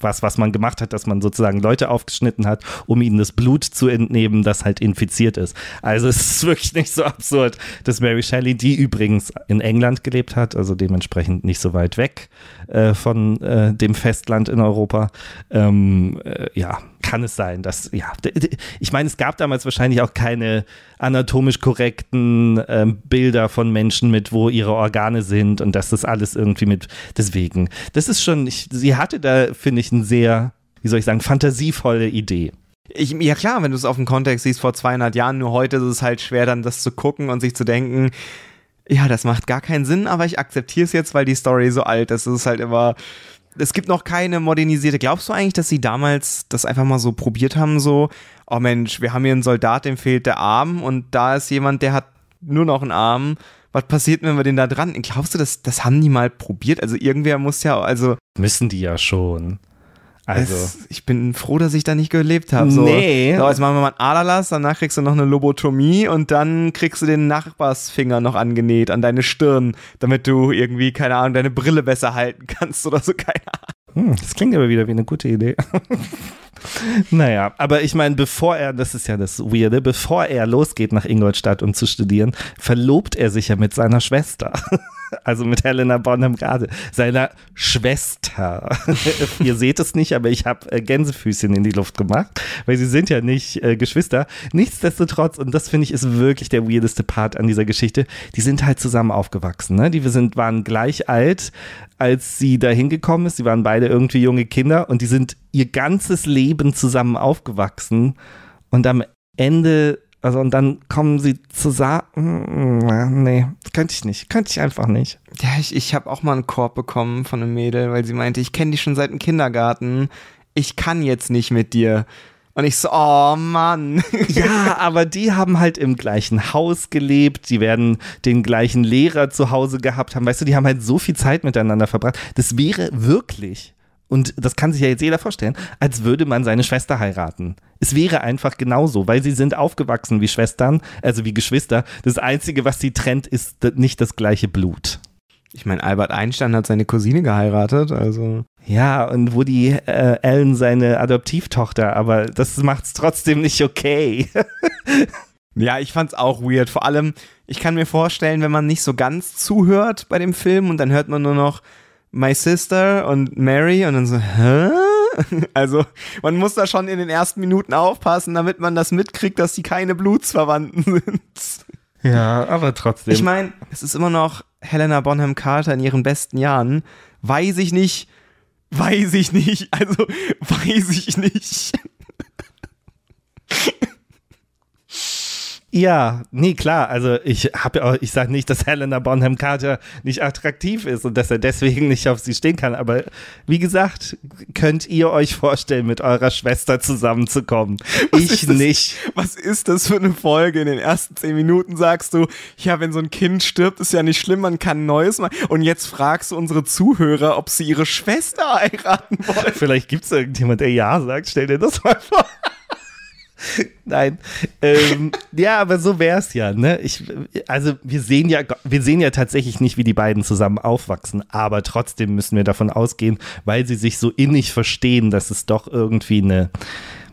was, was man gemacht hat, dass man sozusagen Leute aufgeschnitten hat, um ihnen das Blut zu entnehmen, das halt infiziert ist. Also es ist wirklich nicht so absurd, dass Mary Shelley, die übrigens in England gelebt hat, also dementsprechend nicht so weit weg äh, von äh, dem Festland in Europa, ähm, äh, ja, kann es sein, dass, ja, ich meine, es gab damals wahrscheinlich auch keine anatomisch korrekten ähm, Bilder von Menschen mit, wo ihre Organe sind und dass das alles irgendwie mit, deswegen, das ist schon, ich, sie hatte da, finde ich, eine sehr, wie soll ich sagen, fantasievolle Idee. Ich, ja klar, wenn du es auf dem Kontext siehst vor 200 Jahren, nur heute ist es halt schwer dann das zu gucken und sich zu denken, ja, das macht gar keinen Sinn, aber ich akzeptiere es jetzt, weil die Story so alt ist. Es ist halt immer, es gibt noch keine modernisierte. Glaubst du eigentlich, dass sie damals das einfach mal so probiert haben, so, oh Mensch, wir haben hier einen Soldat, dem fehlt der Arm und da ist jemand, der hat nur noch einen Arm. Was passiert, wenn wir den da dran? Glaubst du, das, das haben die mal probiert? Also irgendwer muss ja, also. Müssen die ja schon. Also. Es, ich bin froh, dass ich da nicht gelebt habe. So, nee. So, jetzt machen wir mal einen Aderlass, danach kriegst du noch eine Lobotomie und dann kriegst du den Nachbarsfinger noch angenäht an deine Stirn, damit du irgendwie, keine Ahnung, deine Brille besser halten kannst oder so, keine Ahnung. Hm, das klingt aber wieder wie eine gute Idee. naja, aber ich meine, bevor er, das ist ja das Weirde, bevor er losgeht nach Ingolstadt, um zu studieren, verlobt er sich ja mit seiner Schwester. also mit Helena Bonham Carter, seiner Schwester. Ihr seht es nicht, aber ich habe äh, Gänsefüßchen in die Luft gemacht, weil sie sind ja nicht äh, Geschwister. Nichtsdestotrotz, und das finde ich ist wirklich der weirdeste Part an dieser Geschichte, die sind halt zusammen aufgewachsen. Ne? Die sind, waren gleich alt, als sie da hingekommen ist. Sie waren beide irgendwie junge Kinder und die sind ihr ganzes Leben zusammen aufgewachsen. Und am Ende also und dann kommen sie zusammen. Mm, nee, könnte ich nicht. Könnte ich einfach nicht. Ja, ich, ich habe auch mal einen Korb bekommen von einem Mädel, weil sie meinte, ich kenne dich schon seit dem Kindergarten. Ich kann jetzt nicht mit dir. Und ich so, oh Mann. Ja, aber die haben halt im gleichen Haus gelebt, die werden den gleichen Lehrer zu Hause gehabt haben. Weißt du, die haben halt so viel Zeit miteinander verbracht. Das wäre wirklich und das kann sich ja jetzt jeder vorstellen, als würde man seine Schwester heiraten. Es wäre einfach genauso, weil sie sind aufgewachsen wie Schwestern, also wie Geschwister. Das Einzige, was sie trennt, ist nicht das gleiche Blut. Ich meine, Albert Einstein hat seine Cousine geheiratet, also. Ja, und Woody äh, Allen seine Adoptivtochter, aber das macht es trotzdem nicht okay. ja, ich fand's auch weird. Vor allem, ich kann mir vorstellen, wenn man nicht so ganz zuhört bei dem Film und dann hört man nur noch My Sister und Mary und dann so, hä? Also, man muss da schon in den ersten Minuten aufpassen, damit man das mitkriegt, dass die keine Blutsverwandten sind. Ja, aber trotzdem. Ich meine, es ist immer noch Helena Bonham Carter in ihren besten Jahren. Weiß ich nicht. Weiß ich nicht. Also, weiß ich nicht. Ja, nee, klar. Also ich habe ja ich sage nicht, dass Helena Bonham Carter nicht attraktiv ist und dass er deswegen nicht auf sie stehen kann. Aber wie gesagt, könnt ihr euch vorstellen, mit eurer Schwester zusammenzukommen? Was ich nicht. Was ist das für eine Folge? In den ersten zehn Minuten sagst du, ja, wenn so ein Kind stirbt, ist ja nicht schlimm, man kann ein neues machen. Und jetzt fragst du unsere Zuhörer, ob sie ihre Schwester heiraten wollen. Vielleicht gibt es irgendjemand, der ja sagt. Stell dir das mal vor. Nein. Ähm, ja, aber so wäre es ja, ne? Ich, also wir sehen ja, wir sehen ja tatsächlich nicht, wie die beiden zusammen aufwachsen, aber trotzdem müssen wir davon ausgehen, weil sie sich so innig verstehen, dass es doch irgendwie eine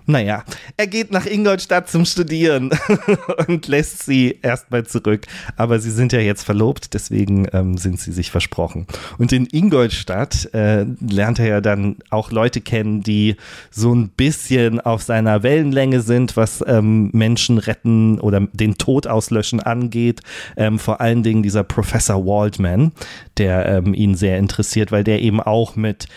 naja, er geht nach Ingolstadt zum Studieren und lässt sie erstmal zurück. Aber sie sind ja jetzt verlobt, deswegen ähm, sind sie sich versprochen. Und in Ingolstadt äh, lernt er ja dann auch Leute kennen, die so ein bisschen auf seiner Wellenlänge sind, was ähm, Menschen retten oder den Tod auslöschen angeht. Ähm, vor allen Dingen dieser Professor Waldman, der ähm, ihn sehr interessiert, weil der eben auch mit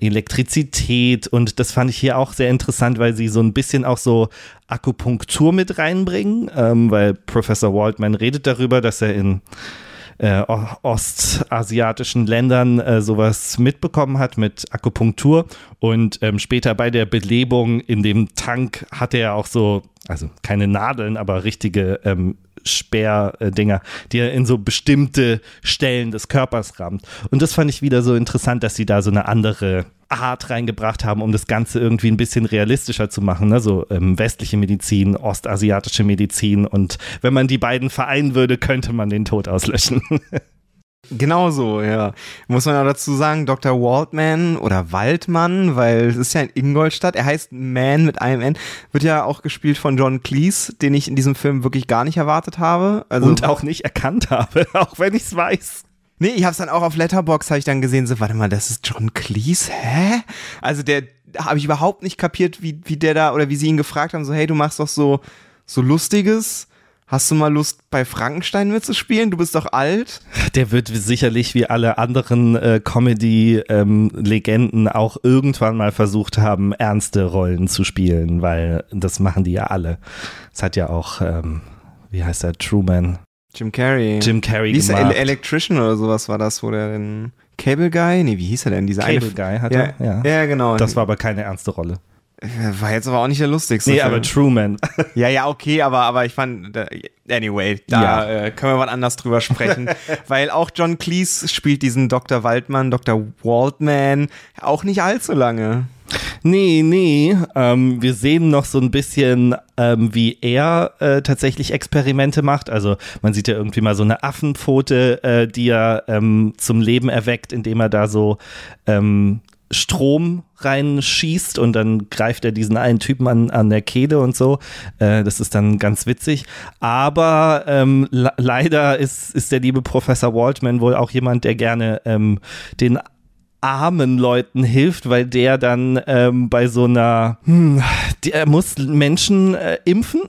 Elektrizität und das fand ich hier auch sehr interessant, weil sie so ein bisschen auch so Akupunktur mit reinbringen, ähm, weil Professor Waldman redet darüber, dass er in äh, ostasiatischen Ländern äh, sowas mitbekommen hat mit Akupunktur und ähm, später bei der Belebung in dem Tank hatte er auch so, also keine Nadeln, aber richtige ähm, Sperrdinger, die er in so bestimmte Stellen des Körpers rammt. Und das fand ich wieder so interessant, dass sie da so eine andere Art reingebracht haben, um das Ganze irgendwie ein bisschen realistischer zu machen. Ne? So ähm, westliche Medizin, ostasiatische Medizin. Und wenn man die beiden vereinen würde, könnte man den Tod auslöschen. Genau so, ja. Muss man auch dazu sagen, Dr. Waldman oder Waldmann, weil es ist ja in Ingolstadt, er heißt Man mit einem N, wird ja auch gespielt von John Cleese, den ich in diesem Film wirklich gar nicht erwartet habe. Also Und auch nicht erkannt habe, auch wenn ich es weiß. Nee, ich hab's dann auch auf Letterbox habe ich dann gesehen, so, warte mal, das ist John Cleese, hä? Also der habe ich überhaupt nicht kapiert, wie, wie der da, oder wie sie ihn gefragt haben, so, hey, du machst doch so, so Lustiges. Hast du mal Lust, bei Frankenstein mitzuspielen? Du bist doch alt. Der wird sicherlich wie alle anderen äh, Comedy-Legenden ähm, auch irgendwann mal versucht haben, ernste Rollen zu spielen, weil das machen die ja alle. Es hat ja auch, ähm, wie heißt der, Truman. Jim Carrey. Jim Carrey wie gemacht. Electrician oder sowas war das, wo der den Cable Guy, nee, wie hieß er denn? Dieser Cable Guy hat ja, er, ja. Ja, genau. Das war aber keine ernste Rolle. War jetzt aber auch nicht der lustigste. Nee, Film. aber Truman. Ja, ja, okay, aber, aber ich fand, anyway, da ja. äh, können wir mal anders drüber sprechen. weil auch John Cleese spielt diesen Dr. Waldmann, Dr. Waldman, auch nicht allzu lange. Nee, nee. Ähm, wir sehen noch so ein bisschen, ähm, wie er äh, tatsächlich Experimente macht. Also man sieht ja irgendwie mal so eine Affenpfote, äh, die er ähm, zum Leben erweckt, indem er da so ähm, Strom reinschießt und dann greift er diesen einen Typen an, an der Kehle und so. Äh, das ist dann ganz witzig. Aber ähm, leider ist, ist der liebe Professor Waldman wohl auch jemand, der gerne ähm, den armen Leuten hilft, weil der dann ähm, bei so einer, hm, der muss Menschen äh, impfen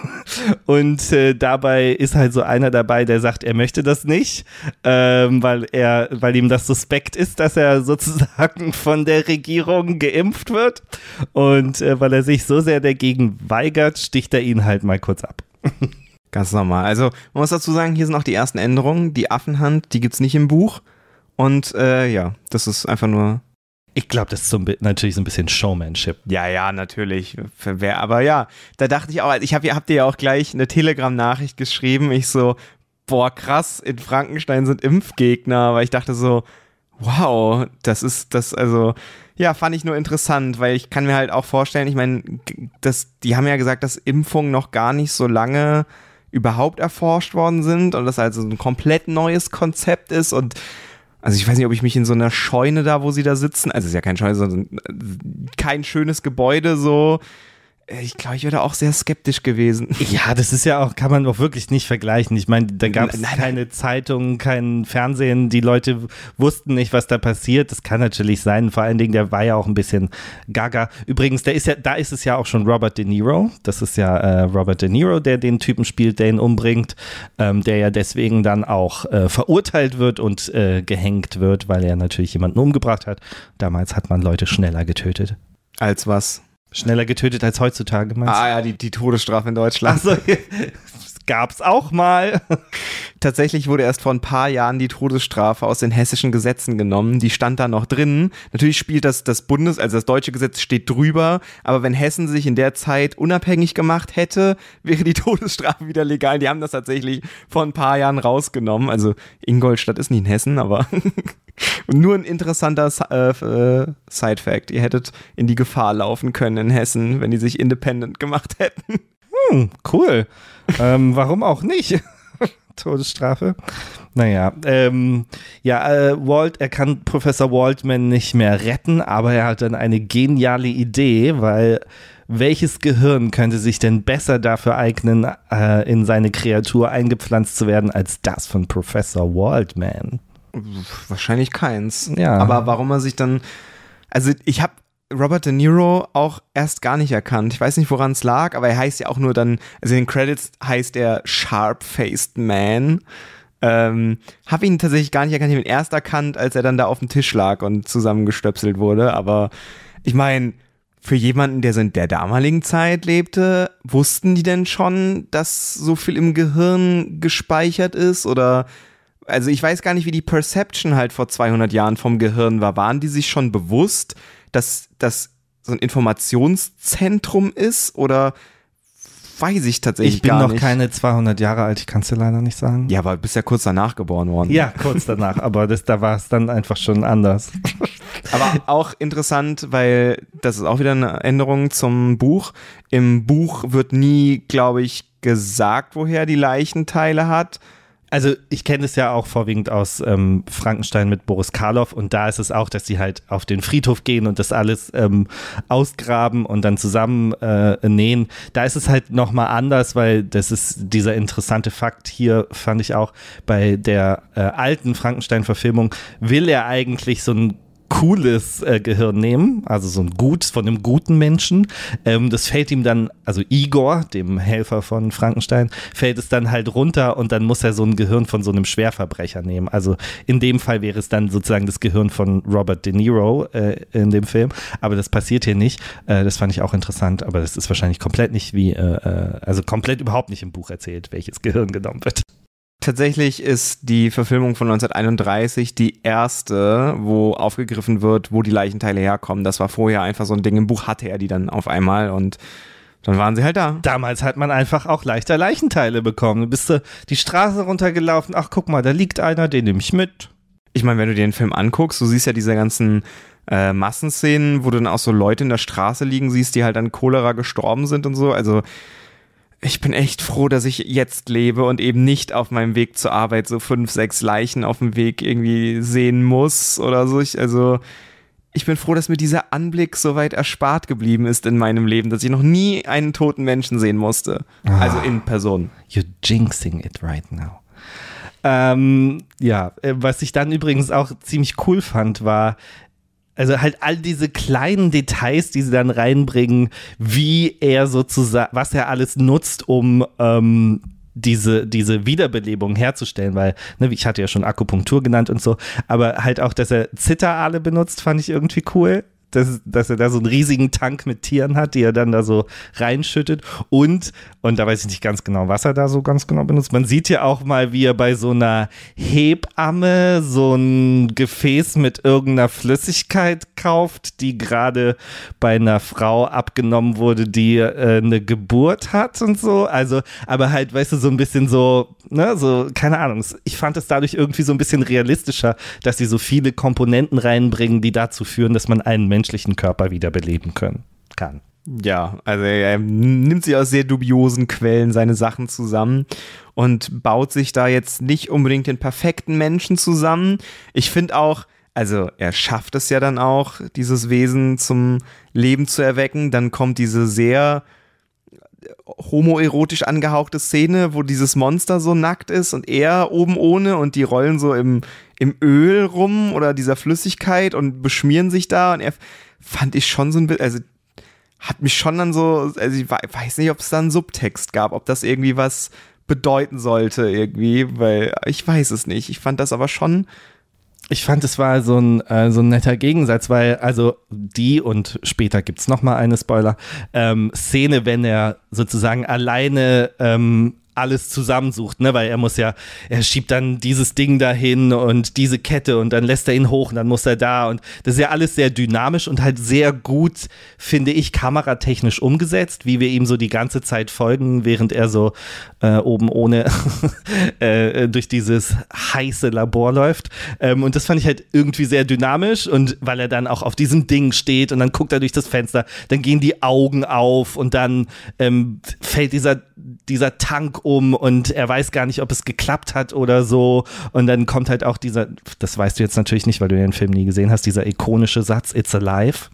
und äh, dabei ist halt so einer dabei, der sagt, er möchte das nicht, ähm, weil er, weil ihm das suspekt ist, dass er sozusagen von der Regierung geimpft wird und äh, weil er sich so sehr dagegen weigert, sticht er ihn halt mal kurz ab. Ganz normal. Also man muss dazu sagen, hier sind auch die ersten Änderungen. Die Affenhand, die gibt's nicht im Buch. Und äh, ja, das ist einfach nur. Ich glaube, das ist so ein, natürlich so ein bisschen Showmanship. Ja, ja, natürlich. Aber ja, da dachte ich auch, ich habe hab dir ja auch gleich eine Telegram-Nachricht geschrieben. Ich so, boah, krass, in Frankenstein sind Impfgegner, weil ich dachte so, wow, das ist das, also, ja, fand ich nur interessant, weil ich kann mir halt auch vorstellen, ich meine, das, die haben ja gesagt, dass Impfungen noch gar nicht so lange überhaupt erforscht worden sind und das also ein komplett neues Konzept ist und also ich weiß nicht, ob ich mich in so einer Scheune da, wo sie da sitzen, also es ist ja kein Scheune, sondern kein schönes Gebäude so. äh, ich glaube, ich wäre auch sehr skeptisch gewesen. Ja, das ist ja auch, kann man auch wirklich nicht vergleichen. Ich meine, da gab es keine Zeitungen, kein Fernsehen, die Leute wussten nicht, was da passiert. Das kann natürlich sein. Vor allen Dingen, der war ja auch ein bisschen gaga. Übrigens, der ist ja, da ist es ja auch schon Robert De Niro. Das ist ja äh, Robert De Niro, der den Typen spielt, der ihn umbringt, ähm, der ja deswegen dann auch äh, verurteilt wird und äh, gehängt wird, weil er natürlich jemanden umgebracht hat. Damals hat man Leute schneller getötet. Als was? Schneller getötet als heutzutage, meinst du? Ah ja, die, die Todesstrafe in Deutschland. Ach so, gab's auch mal. Tatsächlich wurde erst vor ein paar Jahren die Todesstrafe aus den hessischen Gesetzen genommen. Die stand da noch drin. Natürlich spielt das, das Bundes, also das deutsche Gesetz steht drüber. Aber wenn Hessen sich in der Zeit unabhängig gemacht hätte, wäre die Todesstrafe wieder legal. Die haben das tatsächlich vor ein paar Jahren rausgenommen. Also Ingolstadt ist nicht in Hessen, aber nur ein interessanter äh, äh, Side-Fact. Ihr hättet in die Gefahr laufen können in Hessen, wenn die sich independent gemacht hätten. Hm, cool. Ähm, warum auch nicht? Todesstrafe. Naja, ähm, ja, äh, Walt, er kann Professor Waldman nicht mehr retten, aber er hat dann eine geniale Idee, weil welches Gehirn könnte sich denn besser dafür eignen, äh, in seine Kreatur eingepflanzt zu werden, als das von Professor Waldman? Wahrscheinlich keins. Ja. Aber warum er sich dann. Also, ich habe Robert De Niro auch erst gar nicht erkannt. Ich weiß nicht, woran es lag, aber er heißt ja auch nur dann, also in den Credits heißt er Sharp-Faced Man. Ähm, hab ihn tatsächlich gar nicht erkannt. Ich habe ihn erst erkannt, als er dann da auf dem Tisch lag und zusammengestöpselt wurde. Aber ich meine, für jemanden, der so in der damaligen Zeit lebte, wussten die denn schon, dass so viel im Gehirn gespeichert ist? Oder, also ich weiß gar nicht, wie die Perception halt vor 200 Jahren vom Gehirn war. Waren die sich schon bewusst, dass das so ein Informationszentrum ist oder weiß ich tatsächlich gar nicht. Ich bin noch keine 200 Jahre alt, ich kann es dir leider nicht sagen. Ja, aber du bist ja kurz danach geboren worden. Ja, kurz danach, aber das, da war es dann einfach schon anders. aber auch interessant, weil das ist auch wieder eine Änderung zum Buch. Im Buch wird nie, glaube ich, gesagt, woher die Leichenteile hat, also ich kenne es ja auch vorwiegend aus ähm, Frankenstein mit Boris Karloff und da ist es auch, dass sie halt auf den Friedhof gehen und das alles ähm, ausgraben und dann zusammen äh, nähen. Da ist es halt nochmal anders, weil das ist dieser interessante Fakt hier, fand ich auch, bei der äh, alten Frankenstein-Verfilmung will er eigentlich so ein cooles äh, Gehirn nehmen, also so ein gut von einem guten Menschen. Ähm, das fällt ihm dann, also Igor, dem Helfer von Frankenstein, fällt es dann halt runter und dann muss er so ein Gehirn von so einem Schwerverbrecher nehmen. Also in dem Fall wäre es dann sozusagen das Gehirn von Robert De Niro äh, in dem Film, aber das passiert hier nicht. Äh, das fand ich auch interessant, aber das ist wahrscheinlich komplett nicht wie, äh, äh, also komplett überhaupt nicht im Buch erzählt, welches Gehirn genommen wird. Tatsächlich ist die Verfilmung von 1931 die erste, wo aufgegriffen wird, wo die Leichenteile herkommen. Das war vorher einfach so ein Ding. Im Buch hatte er die dann auf einmal und dann waren sie halt da. Damals hat man einfach auch leichter Leichenteile bekommen. Du bist die Straße runtergelaufen. Ach, guck mal, da liegt einer, den nehme ich mit. Ich meine, wenn du dir den Film anguckst, du siehst ja diese ganzen äh, Massenszenen, wo du dann auch so Leute in der Straße liegen siehst, die halt an Cholera gestorben sind und so. Also ich bin echt froh, dass ich jetzt lebe und eben nicht auf meinem Weg zur Arbeit so fünf, sechs Leichen auf dem Weg irgendwie sehen muss oder so. Ich, also ich bin froh, dass mir dieser Anblick so weit erspart geblieben ist in meinem Leben, dass ich noch nie einen toten Menschen sehen musste. Ah, also in Person. You're jinxing it right now. Ähm, ja, äh, was ich dann übrigens auch ziemlich cool fand, war, also halt all diese kleinen Details, die sie dann reinbringen, wie er sozusagen, was er alles nutzt, um ähm, diese, diese Wiederbelebung herzustellen, weil, ne, ich hatte ja schon Akupunktur genannt und so, aber halt auch, dass er Zitterale benutzt, fand ich irgendwie cool dass, dass er da so einen riesigen Tank mit Tieren hat, die er dann da so reinschüttet. Und, und da weiß ich nicht ganz genau, was er da so ganz genau benutzt. Man sieht ja auch mal, wie er bei so einer Hebamme so ein Gefäß mit irgendeiner Flüssigkeit kauft, die gerade bei einer Frau abgenommen wurde, die äh, eine Geburt hat und so. Also, aber halt, weißt du, so ein bisschen so, ne, so, keine Ahnung. Ich fand es dadurch irgendwie so ein bisschen realistischer, dass sie so viele Komponenten reinbringen, die dazu führen, dass man einen Menschen menschlichen Körper wiederbeleben können, kann. Ja, also er nimmt sich aus sehr dubiosen Quellen seine Sachen zusammen und baut sich da jetzt nicht unbedingt den perfekten Menschen zusammen. Ich finde auch, also er schafft es ja dann auch, dieses Wesen zum Leben zu erwecken. Dann kommt diese sehr homoerotisch angehauchte Szene, wo dieses Monster so nackt ist und er oben ohne und die rollen so im, im Öl rum oder dieser Flüssigkeit und beschmieren sich da und er fand ich schon so ein bisschen, also hat mich schon dann so, also ich weiß nicht, ob es da einen Subtext gab, ob das irgendwie was bedeuten sollte irgendwie, weil ich weiß es nicht. Ich fand das aber schon ich fand, es war so ein, äh, so ein netter Gegensatz, weil also die und später gibt es nochmal eine Spoiler, ähm, Szene, wenn er sozusagen alleine ähm, alles zusammensucht, ne? Weil er muss ja, er schiebt dann dieses Ding dahin und diese Kette und dann lässt er ihn hoch und dann muss er da und das ist ja alles sehr dynamisch und halt sehr gut, finde ich, kameratechnisch umgesetzt, wie wir ihm so die ganze Zeit folgen, während er so äh, oben ohne äh, durch dieses heiße Labor läuft. Ähm, und das fand ich halt irgendwie sehr dynamisch und weil er dann auch auf diesem Ding steht und dann guckt er durch das Fenster, dann gehen die Augen auf und dann ähm, fällt dieser, dieser Tank um und er weiß gar nicht, ob es geklappt hat oder so. Und dann kommt halt auch dieser, das weißt du jetzt natürlich nicht, weil du den Film nie gesehen hast, dieser ikonische Satz, It's Alive.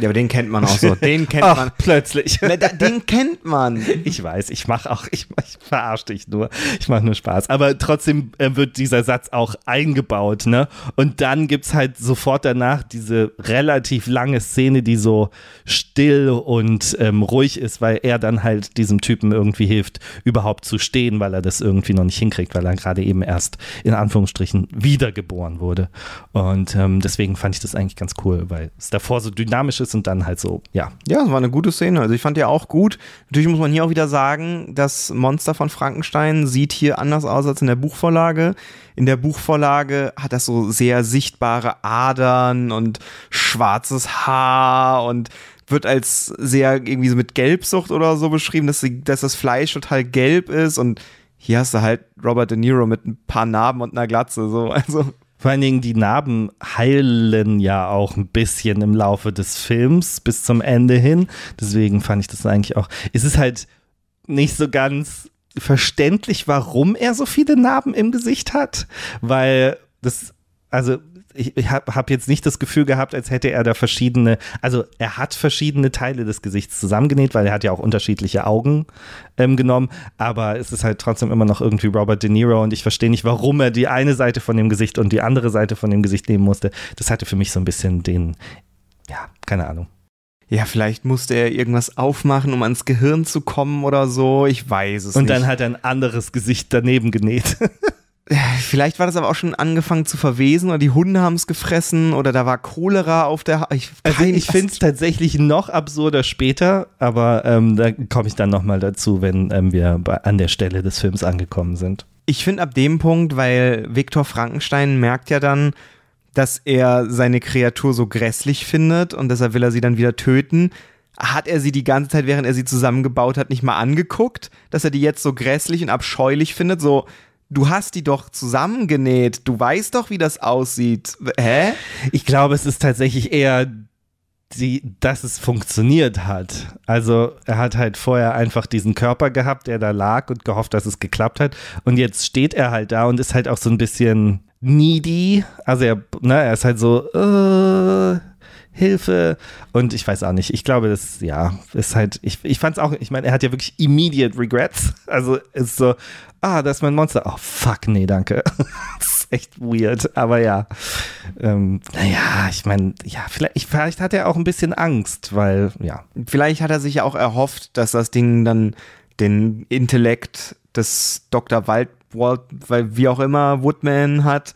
Ja, aber den kennt man auch so. Den kennt Ach, man. Plötzlich. Den kennt man. Ich weiß, ich mache auch, ich, ich verarsche dich nur. Ich mache nur Spaß. Aber trotzdem äh, wird dieser Satz auch eingebaut, ne? Und dann gibt es halt sofort danach diese relativ lange Szene, die so still und ähm, ruhig ist, weil er dann halt diesem Typen irgendwie hilft, überhaupt zu stehen, weil er das irgendwie noch nicht hinkriegt, weil er gerade eben erst in Anführungsstrichen wiedergeboren wurde. Und ähm, deswegen fand ich das eigentlich ganz cool, weil es davor so dynamisch dynamisch ist und dann halt so, ja. Ja, es war eine gute Szene. Also ich fand die auch gut. Natürlich muss man hier auch wieder sagen, das Monster von Frankenstein sieht hier anders aus als in der Buchvorlage. In der Buchvorlage hat das so sehr sichtbare Adern und schwarzes Haar und wird als sehr irgendwie so mit Gelbsucht oder so beschrieben, dass, sie, dass das Fleisch total gelb ist und hier hast du halt Robert De Niro mit ein paar Narben und einer Glatze, so, also vor allen Dingen die Narben heilen ja auch ein bisschen im Laufe des Films bis zum Ende hin. Deswegen fand ich das eigentlich auch. Es ist halt nicht so ganz verständlich, warum er so viele Narben im Gesicht hat, weil das, also ich, ich habe hab jetzt nicht das Gefühl gehabt, als hätte er da verschiedene, also er hat verschiedene Teile des Gesichts zusammengenäht, weil er hat ja auch unterschiedliche Augen ähm, genommen, aber es ist halt trotzdem immer noch irgendwie Robert De Niro und ich verstehe nicht, warum er die eine Seite von dem Gesicht und die andere Seite von dem Gesicht nehmen musste. Das hatte für mich so ein bisschen den, ja, keine Ahnung. Ja, vielleicht musste er irgendwas aufmachen, um ans Gehirn zu kommen oder so. Ich weiß es und nicht. Und dann hat er ein anderes Gesicht daneben genäht. Vielleicht war das aber auch schon angefangen zu verwesen oder die Hunde haben es gefressen oder da war Cholera auf der. Ha ich, also ich finde es tatsächlich noch absurder später, aber ähm, da komme ich dann nochmal dazu, wenn ähm, wir bei, an der Stelle des Films angekommen sind. Ich finde ab dem Punkt, weil Viktor Frankenstein merkt ja dann, dass er seine Kreatur so grässlich findet und deshalb will er sie dann wieder töten. Hat er sie die ganze Zeit, während er sie zusammengebaut hat, nicht mal angeguckt, dass er die jetzt so grässlich und abscheulich findet? So, du hast die doch zusammengenäht. Du weißt doch, wie das aussieht. Hä? Ich glaube, es ist tatsächlich eher die, dass es funktioniert hat. Also er hat halt vorher einfach diesen Körper gehabt, der da lag und gehofft, dass es geklappt hat. Und jetzt steht er halt da und ist halt auch so ein bisschen needy. Also er, ne, er ist halt so, äh, Hilfe. Und ich weiß auch nicht, ich glaube, das, ja, ist halt, ich, ich fand es auch, ich meine, er hat ja wirklich immediate regrets. Also ist so, ah, das ist mein Monster. Oh, fuck, nee, danke. das ist echt weird, aber ja. Ähm, naja, ich meine, ja, vielleicht, vielleicht hat er auch ein bisschen Angst, weil, ja. Vielleicht hat er sich ja auch erhofft, dass das Ding dann den Intellekt des Dr. Wald, Wald weil wie auch immer Woodman hat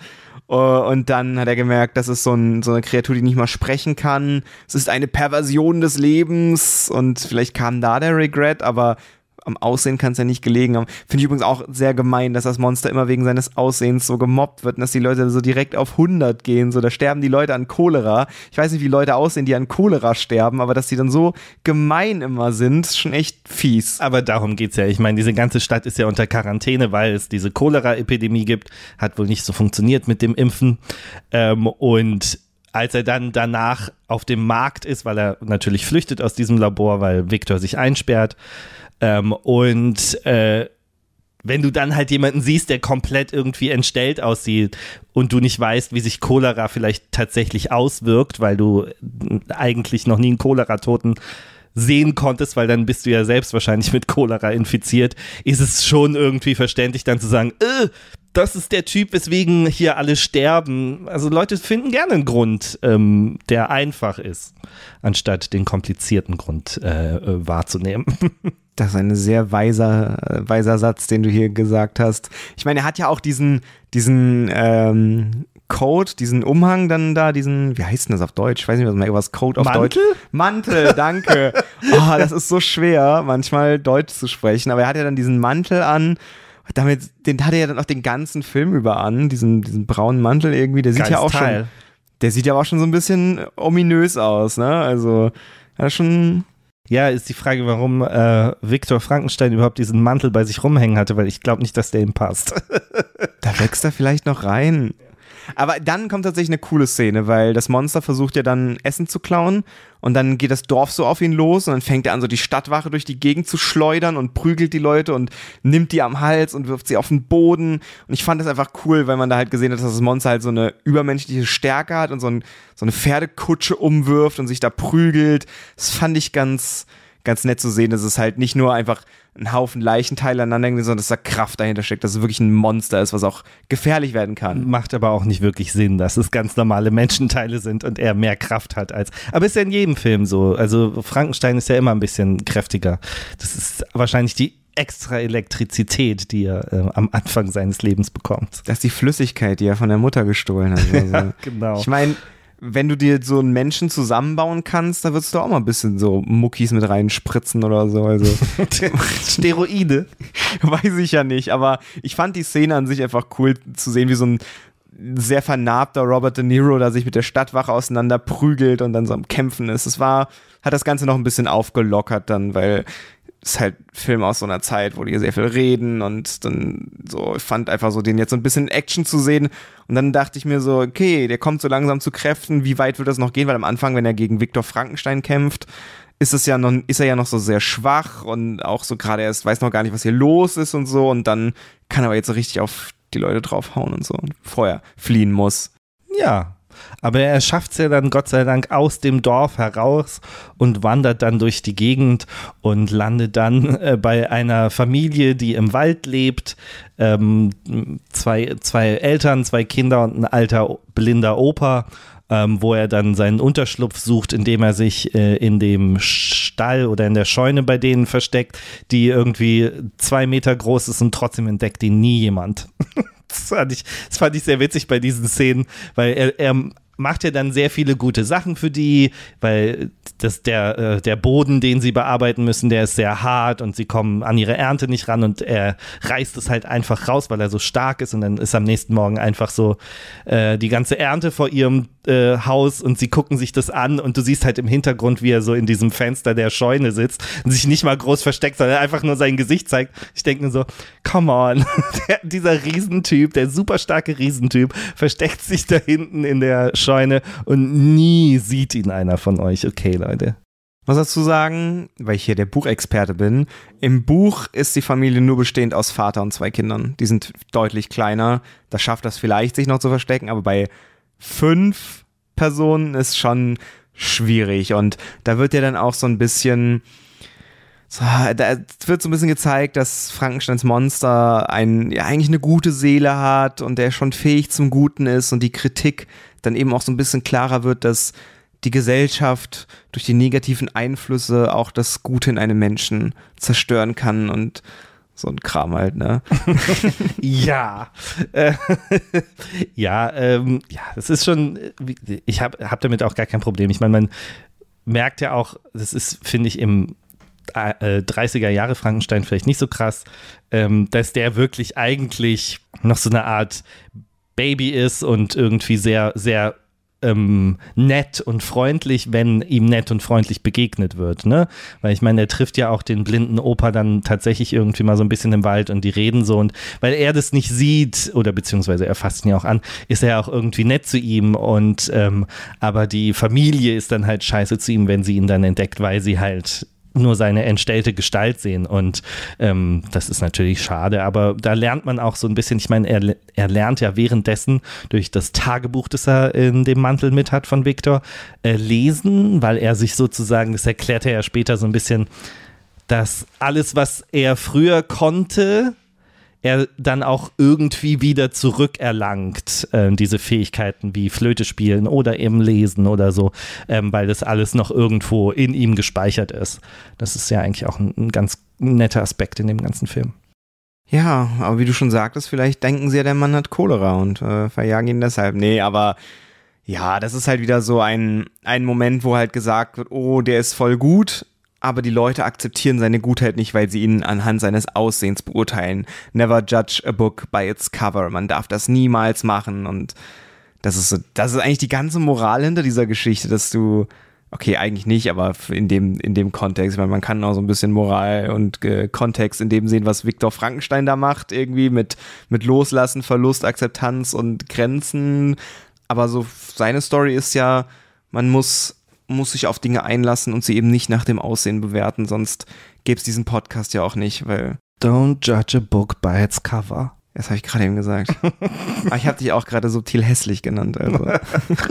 und dann hat er gemerkt, das ist so, ein, so, eine Kreatur, die nicht mal sprechen kann. Es ist eine Perversion des Lebens und vielleicht kam da der Regret, aber am Aussehen kann es ja nicht gelegen haben. Finde ich übrigens auch sehr gemein, dass das Monster immer wegen seines Aussehens so gemobbt wird und dass die Leute so direkt auf 100 gehen. So, da sterben die Leute an Cholera. Ich weiß nicht, wie Leute aussehen, die an Cholera sterben, aber dass die dann so gemein immer sind, ist schon echt fies. Aber darum geht's ja. Ich meine, diese ganze Stadt ist ja unter Quarantäne, weil es diese Cholera-Epidemie gibt. Hat wohl nicht so funktioniert mit dem Impfen. Ähm, und als er dann danach auf dem Markt ist, weil er natürlich flüchtet aus diesem Labor, weil Victor sich einsperrt, ähm, und äh, wenn du dann halt jemanden siehst, der komplett irgendwie entstellt aussieht und du nicht weißt, wie sich Cholera vielleicht tatsächlich auswirkt, weil du eigentlich noch nie einen Cholera-Toten sehen konntest, weil dann bist du ja selbst wahrscheinlich mit Cholera infiziert, ist es schon irgendwie verständlich dann zu sagen, äh, das ist der Typ, weswegen hier alle sterben. Also Leute finden gerne einen Grund, ähm, der einfach ist, anstatt den komplizierten Grund äh, äh, wahrzunehmen. Das ist ein sehr weiser, weiser Satz, den du hier gesagt hast. Ich meine, er hat ja auch diesen, diesen ähm, Code, diesen Umhang dann da, diesen, wie heißt denn das auf Deutsch? Ich weiß nicht, was, was Code auf Mantel? Deutsch. Mantel, danke. oh, das ist so schwer, manchmal Deutsch zu sprechen. Aber er hat ja dann diesen Mantel an damit, den hat er ja dann auch den ganzen Film über an, diesen, diesen braunen Mantel irgendwie, der sieht Geiles ja auch Teil. schon, der sieht ja auch schon so ein bisschen ominös aus, ne? Also, ja, schon. Ja, ist die Frage, warum äh, Viktor Frankenstein überhaupt diesen Mantel bei sich rumhängen hatte, weil ich glaube nicht, dass der ihm passt. da wächst er vielleicht noch rein. Aber dann kommt tatsächlich eine coole Szene, weil das Monster versucht ja dann Essen zu klauen und dann geht das Dorf so auf ihn los und dann fängt er an, so die Stadtwache durch die Gegend zu schleudern und prügelt die Leute und nimmt die am Hals und wirft sie auf den Boden. Und ich fand das einfach cool, weil man da halt gesehen hat, dass das Monster halt so eine übermenschliche Stärke hat und so, ein, so eine Pferdekutsche umwirft und sich da prügelt. Das fand ich ganz, ganz nett zu sehen, dass es halt nicht nur einfach ein Haufen Leichenteile aneinander hängen, sondern dass da Kraft dahinter steckt, dass es wirklich ein Monster ist, was auch gefährlich werden kann. Macht aber auch nicht wirklich Sinn, dass es ganz normale Menschenteile sind und er mehr Kraft hat als. Aber ist ja in jedem Film so. Also Frankenstein ist ja immer ein bisschen kräftiger. Das ist wahrscheinlich die extra Elektrizität, die er äh, am Anfang seines Lebens bekommt. Das ist die Flüssigkeit, die er von der Mutter gestohlen hat. Also. ja, genau. Ich meine, wenn du dir so einen Menschen zusammenbauen kannst, da würdest du auch mal ein bisschen so Muckis mit reinspritzen oder so. Also Steroide. Weiß ich ja nicht, aber ich fand die Szene an sich einfach cool zu sehen, wie so ein sehr vernarbter Robert De Niro da sich mit der Stadtwache auseinander prügelt und dann so am Kämpfen ist. Es war, hat das Ganze noch ein bisschen aufgelockert dann, weil ist halt Film aus so einer Zeit, wo die sehr viel reden und dann so, ich fand einfach so den jetzt so ein bisschen Action zu sehen. Und dann dachte ich mir so, okay, der kommt so langsam zu Kräften, wie weit wird das noch gehen, weil am Anfang, wenn er gegen Viktor Frankenstein kämpft, ist es ja noch, ist er ja noch so sehr schwach und auch so gerade erst weiß noch gar nicht, was hier los ist und so. Und dann kann er aber jetzt so richtig auf die Leute draufhauen und so und vorher fliehen muss. Ja, aber er schafft es ja dann Gott sei Dank aus dem Dorf heraus und wandert dann durch die Gegend und landet dann äh, bei einer Familie, die im Wald lebt. Ähm, zwei, zwei Eltern, zwei Kinder und ein alter blinder Opa. Ähm, wo er dann seinen Unterschlupf sucht, indem er sich äh, in dem Stall oder in der Scheune bei denen versteckt, die irgendwie zwei Meter groß ist und trotzdem entdeckt ihn nie jemand. das, fand ich, das fand ich sehr witzig bei diesen Szenen, weil er, er macht ja dann sehr viele gute Sachen für die, weil das der, äh, der Boden, den sie bearbeiten müssen, der ist sehr hart und sie kommen an ihre Ernte nicht ran und er reißt es halt einfach raus, weil er so stark ist und dann ist am nächsten Morgen einfach so äh, die ganze Ernte vor ihrem äh, Haus und sie gucken sich das an und du siehst halt im Hintergrund, wie er so in diesem Fenster der Scheune sitzt und sich nicht mal groß versteckt, sondern einfach nur sein Gesicht zeigt. Ich denke nur so, come on, der, dieser Riesentyp, der super starke Riesentyp, versteckt sich da hinten in der Scheune und nie sieht ihn einer von euch. Okay, Leute. Was dazu sagen, weil ich hier der Buchexperte bin. Im Buch ist die Familie nur bestehend aus Vater und zwei Kindern. Die sind deutlich kleiner. Da schafft das vielleicht, sich noch zu verstecken, aber bei fünf Personen ist schon schwierig. Und da wird ja dann auch so ein bisschen. So, da wird so ein bisschen gezeigt, dass Frankensteins Monster ein, ja, eigentlich eine gute Seele hat und der schon fähig zum Guten ist und die Kritik dann eben auch so ein bisschen klarer wird, dass die Gesellschaft durch die negativen Einflüsse auch das Gute in einem Menschen zerstören kann und so ein Kram halt, ne? ja. Äh, ja, ähm, ja, das ist schon, ich habe hab damit auch gar kein Problem. Ich meine, man merkt ja auch, das ist, finde ich, im äh, 30er Jahre Frankenstein vielleicht nicht so krass, ähm, dass der wirklich eigentlich noch so eine Art Baby ist und irgendwie sehr, sehr ähm, nett und freundlich, wenn ihm nett und freundlich begegnet wird, ne? Weil ich meine, er trifft ja auch den blinden Opa dann tatsächlich irgendwie mal so ein bisschen im Wald und die reden so und weil er das nicht sieht oder beziehungsweise er fasst ihn ja auch an, ist er auch irgendwie nett zu ihm und ähm, aber die Familie ist dann halt scheiße zu ihm, wenn sie ihn dann entdeckt, weil sie halt nur seine entstellte Gestalt sehen. Und ähm, das ist natürlich schade, aber da lernt man auch so ein bisschen, ich meine, er, er lernt ja währenddessen durch das Tagebuch, das er in dem Mantel mit hat von Victor, äh, lesen, weil er sich sozusagen, das erklärt er ja später so ein bisschen, dass alles, was er früher konnte, er dann auch irgendwie wieder zurückerlangt, äh, diese Fähigkeiten wie Flöte spielen oder eben lesen oder so, ähm, weil das alles noch irgendwo in ihm gespeichert ist. Das ist ja eigentlich auch ein, ein ganz netter Aspekt in dem ganzen Film. Ja, aber wie du schon sagtest, vielleicht denken sie ja, der Mann hat Cholera und äh, verjagen ihn deshalb. Nee, aber ja, das ist halt wieder so ein, ein Moment, wo halt gesagt wird, oh, der ist voll gut, aber die Leute akzeptieren seine Gutheit nicht, weil sie ihn anhand seines Aussehens beurteilen. Never judge a book by its cover. Man darf das niemals machen und das ist so, das ist eigentlich die ganze Moral hinter dieser Geschichte, dass du, okay, eigentlich nicht, aber in dem, in dem Kontext, weil man kann auch so ein bisschen Moral und äh, Kontext in dem sehen, was Viktor Frankenstein da macht, irgendwie mit, mit Loslassen, Verlust, Akzeptanz und Grenzen. Aber so seine Story ist ja, man muss muss sich auf Dinge einlassen und sie eben nicht nach dem Aussehen bewerten, sonst gäbe es diesen Podcast ja auch nicht, weil. Don't judge a book by its cover. Das habe ich gerade eben gesagt. Aber ich habe dich auch gerade subtil hässlich genannt. Also.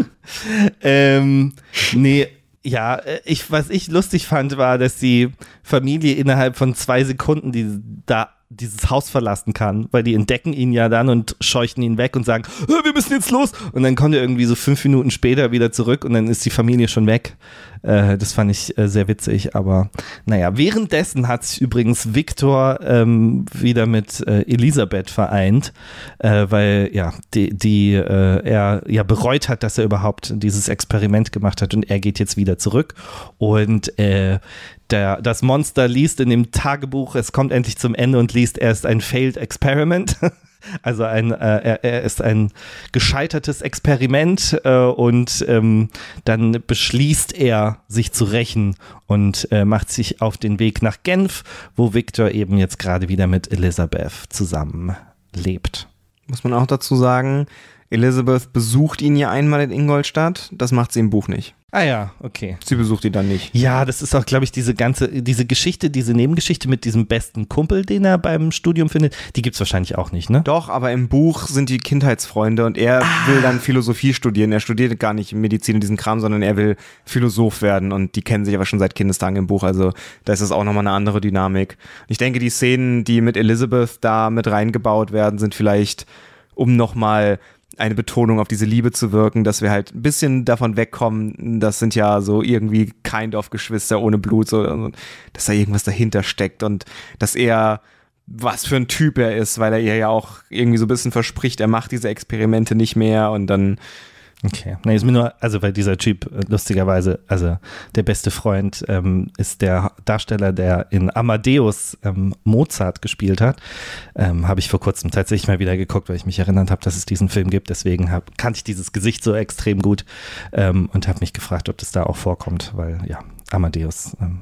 ähm, nee, ja, äh, ich, was ich lustig fand, war, dass die Familie innerhalb von zwei Sekunden, die da dieses Haus verlassen kann, weil die entdecken ihn ja dann und scheuchen ihn weg und sagen, wir müssen jetzt los. Und dann kommt er irgendwie so fünf Minuten später wieder zurück und dann ist die Familie schon weg. Äh, das fand ich äh, sehr witzig, aber naja, währenddessen hat sich übrigens Victor ähm, wieder mit äh, Elisabeth vereint, äh, weil ja, die, die äh, er ja bereut hat, dass er überhaupt dieses Experiment gemacht hat und er geht jetzt wieder zurück und der, das Monster liest in dem Tagebuch, es kommt endlich zum Ende und liest, er ist ein failed experiment. Also ein, äh, er, er, ist ein gescheitertes Experiment äh, und ähm, dann beschließt er, sich zu rächen und äh, macht sich auf den Weg nach Genf, wo Victor eben jetzt gerade wieder mit Elizabeth zusammen lebt. Muss man auch dazu sagen, Elizabeth besucht ihn ja einmal in Ingolstadt, das macht sie im Buch nicht. Ah ja, okay. Sie besucht ihn dann nicht. Ja, das ist auch, glaube ich, diese ganze, diese Geschichte, diese Nebengeschichte mit diesem besten Kumpel, den er beim Studium findet, die gibt es wahrscheinlich auch nicht, ne? Doch, aber im Buch sind die Kindheitsfreunde und er ah. will dann Philosophie studieren. Er studiert gar nicht Medizin und diesen Kram, sondern er will Philosoph werden und die kennen sich aber schon seit Kindestagen im Buch. Also da ist es auch nochmal eine andere Dynamik. Ich denke, die Szenen, die mit Elizabeth da mit reingebaut werden, sind vielleicht, um nochmal eine Betonung auf diese Liebe zu wirken, dass wir halt ein bisschen davon wegkommen, das sind ja so irgendwie kind of Geschwister ohne Blut, so, dass da irgendwas dahinter steckt und dass er was für ein Typ er ist, weil er ihr ja auch irgendwie so ein bisschen verspricht, er macht diese Experimente nicht mehr und dann Okay. Nee, ist mir nur, also weil dieser Typ äh, lustigerweise, also der beste Freund ähm, ist der Darsteller, der in Amadeus ähm, Mozart gespielt hat. Ähm, habe ich vor kurzem tatsächlich mal wieder geguckt, weil ich mich erinnert habe, dass es diesen Film gibt. Deswegen hab, kannte ich dieses Gesicht so extrem gut ähm, und habe mich gefragt, ob das da auch vorkommt, weil ja, Amadeus ähm,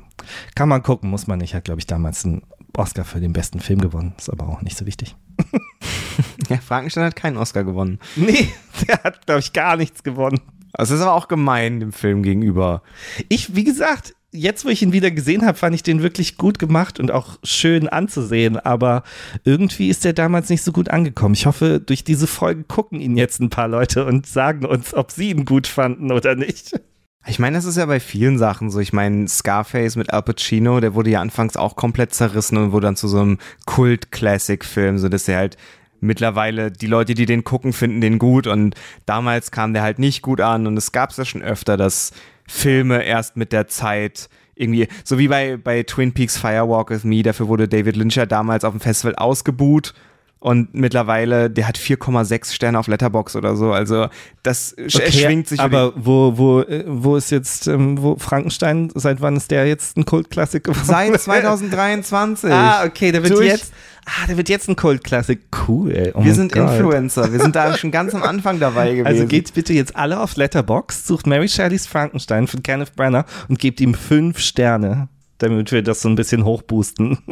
kann man gucken, muss man nicht. Hat, glaube ich, damals einen Oscar für den besten Film gewonnen. Ist aber auch nicht so wichtig. ja, Frankenstein hat keinen Oscar gewonnen. Nee, der hat, glaube ich, gar nichts gewonnen. Also das ist aber auch gemein dem Film gegenüber. Ich, wie gesagt, jetzt, wo ich ihn wieder gesehen habe, fand ich den wirklich gut gemacht und auch schön anzusehen. Aber irgendwie ist der damals nicht so gut angekommen. Ich hoffe, durch diese Folge gucken ihn jetzt ein paar Leute und sagen uns, ob sie ihn gut fanden oder nicht. Ich meine, das ist ja bei vielen Sachen so. Ich meine, Scarface mit Al Pacino, der wurde ja anfangs auch komplett zerrissen und wurde dann zu so einem Kult-Classic-Film, so dass er halt mittlerweile die Leute, die den gucken, finden den gut und damals kam der halt nicht gut an und es gab es ja schon öfter, dass Filme erst mit der Zeit irgendwie, so wie bei, bei Twin Peaks Firewalk with Me, dafür wurde David Lynch ja damals auf dem Festival ausgebuht und mittlerweile, der hat 4,6 Sterne auf Letterbox oder so. Also das okay, schwingt sich. Aber wo, wo, äh, wo ist jetzt, ähm, wo Frankenstein, seit wann ist der jetzt ein Kultklassik geworden? Seit 2023. ah, okay, der wird Durch jetzt, ah, der wird jetzt ein Kultklassik. Cool. Oh wir sind God. Influencer. Wir sind da schon ganz am Anfang dabei gewesen. Also geht bitte jetzt alle auf Letterbox, sucht Mary Shelleys Frankenstein von Kenneth Brenner und gebt ihm fünf Sterne, damit wir das so ein bisschen hochboosten.